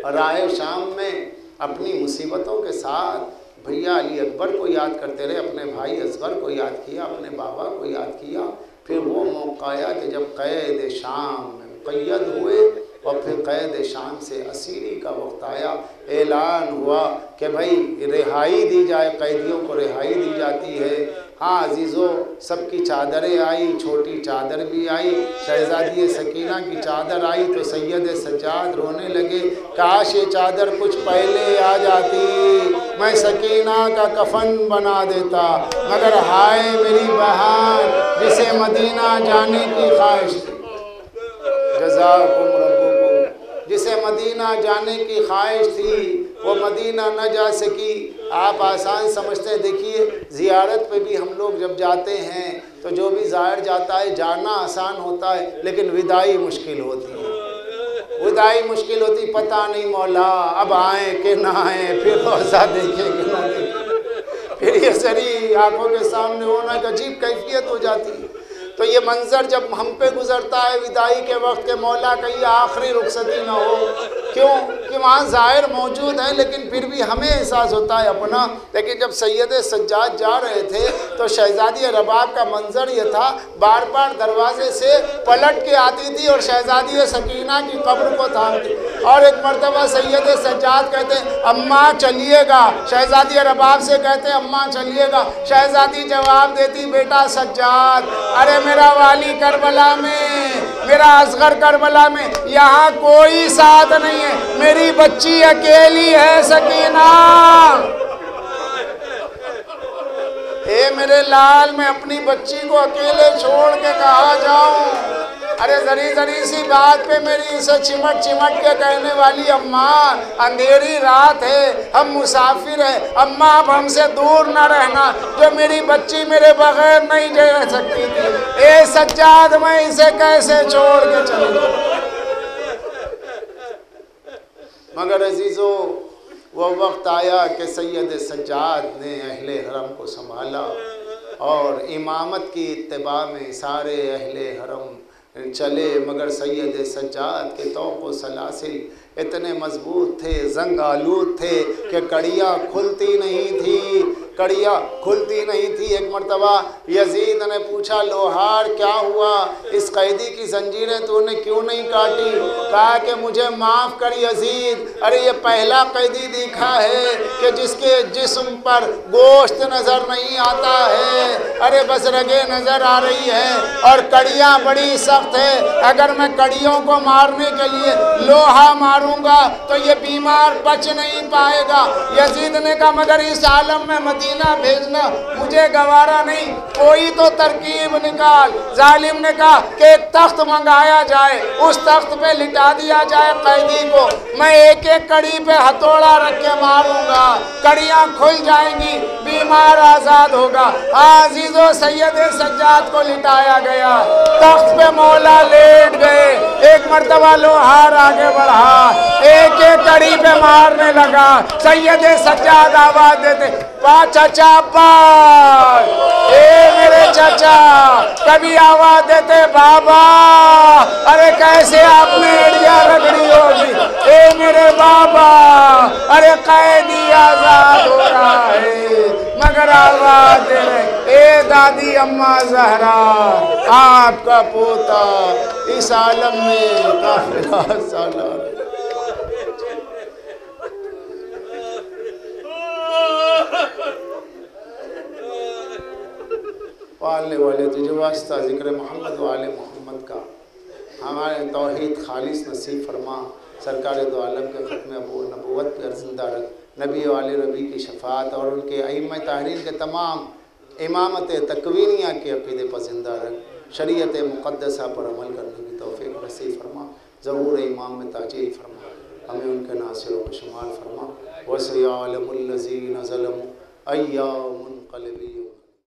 اور رائے شام میں اپنی مصیبتوں کے ساتھ بھیا علی اکبر کو یاد کرتے رہے، اپنے بھائی اصغر کو یاد کیا، اپنے بابا کو یاد کیا۔ پھر وہ موقع آیا کہ جب قید شام میں قید ہوئے اور پھر قید شام سے اسیری کا وقت آیا، اعلان ہوا کہ بھائی رہائی دی جائے، قیدیوں کو رہائی دی جاتی ہے۔ ہاں عزیزو، سب کی چادریں آئی چھوٹی چادر بھی آئی شہزادی سکینہ کی چادر آئی تو سید سجاد رونے لگے۔ کاش یہ چادر کچھ پہلے آ جاتی، میں سکینہ کا کفن بنا دیتا۔ مگر ہائے میری بہان، جسے مدینہ جانے کی خواہش تھی۔ جزاکم ربکم۔ جسے مدینہ جانے کی خواہش تھی، وہ مدینہ نہ جا سکی۔ آپ آسان سمجھتے ہیں۔ دیکھیے، زیارت پہ بھی ہم لوگ جب جاتے ہیں، تو جو بھی ظاہر جاتا ہے، جانا آسان ہوتا ہے، لیکن ودائی مشکل ہوتی ہے۔ ودائی مشکل ہوتی، پتہ نہیں مولا، اب آئیں کہ نہ آئیں، پھر روزہ دیکھیں کہ نہ دیکھیں۔ پھر یہ سری آنکھوں کے سامنے ہونا ایک عجیب کیفیت ہو جاتی ہے۔ تو یہ منظر جب ہم پہ گزرتا ہے ودائی کے وقت کے مولا کا یہ آخری رخصتی نہ ہو۔ کیوں؟ کہ وہاں ظاہر موجود ہیں لیکن پھر بھی ہمیں احساس ہوتا ہے اپنا۔ لیکن جب سید سجاد جا رہے تھے تو شہزادی رباب کا منظر یہ تھا۔ بار بار دروازے سے پلٹ کے آتی تھی اور شہزادی سکینہ کی قبر کو تھامتی۔ اور ایک مرتبہ سید سجاد کہتے ہیں، اماں چلیے گا۔ شہزادی رباب سے کہتے ہیں، اماں چلیے گا۔ شہزادی جواب دیتی، بیٹا سجاد، ارے میں میرا والی کربلا میں، میرا اصغر کربلا میں، یہاں کوئی ساتھ نہیں ہے۔ میری بچی اکیلی ہے، سکینہ۔ اے میرے لال، میں اپنی بچی کو اکیلے چھوڑ کے کہا جاؤں؟ ارے ذری ذری سی بات پہ میری اسے چمٹ چمٹ کے کہنے والی اماں، اندھیری رات ہے، ہم مسافر ہیں۔ اماں اب ہم سے دور نہ رہنا۔ جو میری بچی میرے بغیر نہیں رہ سکتی تھی۔ اے سجاد، میں اسے کیسے چھوڑ کے چلوں؟ مگر عزیزو، وہ وقت آیا کہ سید سجاد نے اہل حرم کو سنبھالا اور امامت کی اتباع میں سارے اہل حرم چلے مگر سید سجاد کے توق و سلاسل اتنے مضبوط تھے، زنگ آلود تھے کہ کڑیاں کھلتی نہیں تھی۔ کڑیاں کھلتی نہیں تھی۔ ایک مرتبہ یزید نے پوچھا، لوہار کیا ہوا؟ اس قیدی کی زنجیریں تو نے کیوں نہیں کاٹی؟ کہا کہ مجھے معاف کر یزید۔ ارے، یہ پہلا قیدی دیکھا ہے کہ جس کے جسم پر گوشت نظر نہیں آتا ہے۔ ارے بس رگے نظر آ رہی ہے۔ اور کڑیاں بڑی سخت ہے اگر میں کڑیوں کو مارنے کے لیے لوہا ماروں گا تو یہ بیمار بچ نہیں پائے گا۔ یزید نے کہا، مگر اس عالم میں مدینہ بھیجنا مجھے گوارا نہیں، کوئی تو ترکیب نکال۔ ظالم نے کہا کہ ایک تخت منگایا جائے، اس تخت پہ لٹا دیا جائے قیدی کو۔ میں ایک ایک کڑی پہ ہتھوڑا رکھ کے ماروں گا۔ کڑیاں کھل جائیں گی، بیمار آزاد ہوگا۔ عزیز و سید سجاد کو لٹایا گیا۔ تخت پہ مولا لیٹ گئے۔ ایک مرتبہ لوہار آگے بڑھا۔ ایک ایک کڑی پہ مارنے لگا۔ سید سجاد آواز دیتے پا چچا پاس اے میرے چچا، کبھی آواز دیتے بابا۔ ارے کیسے آپ نے ایڈیا رگڑی ہوگی۔ اے میرے بابا، ارے قیدی آزاد ہو رہا ہے۔ مگر آواز دے رہے۔ اے دادی اماں زہرا، آپ کا پوتا اس عالم میں کافرہ سالار پالنے والے تجھے واسطہ ذکر محمد و آل محمد کا۔ ہمارے توحید خالص نصیب فرما۔ سرکار دو عالم کے ختم ابو نبوت پر زندہ رکھ۔ نبی و آل کی شفاعت اور ان کے ائمہ تحریر کے تمام امامت تکوینیہ کے عقیدے پر زندہ رکھ۔ شریعت مقدسہ پر عمل کرنے کی توفیق نصیب فرما۔ ضرور امام میں تاجیل فرما۔ ہمیں ان کے ناصر و شمال فرما۔ وَسِيَعْلَمُ الَّذِينَ ظَلَمُوا أَيَّامٌ قَلَبِيٌّ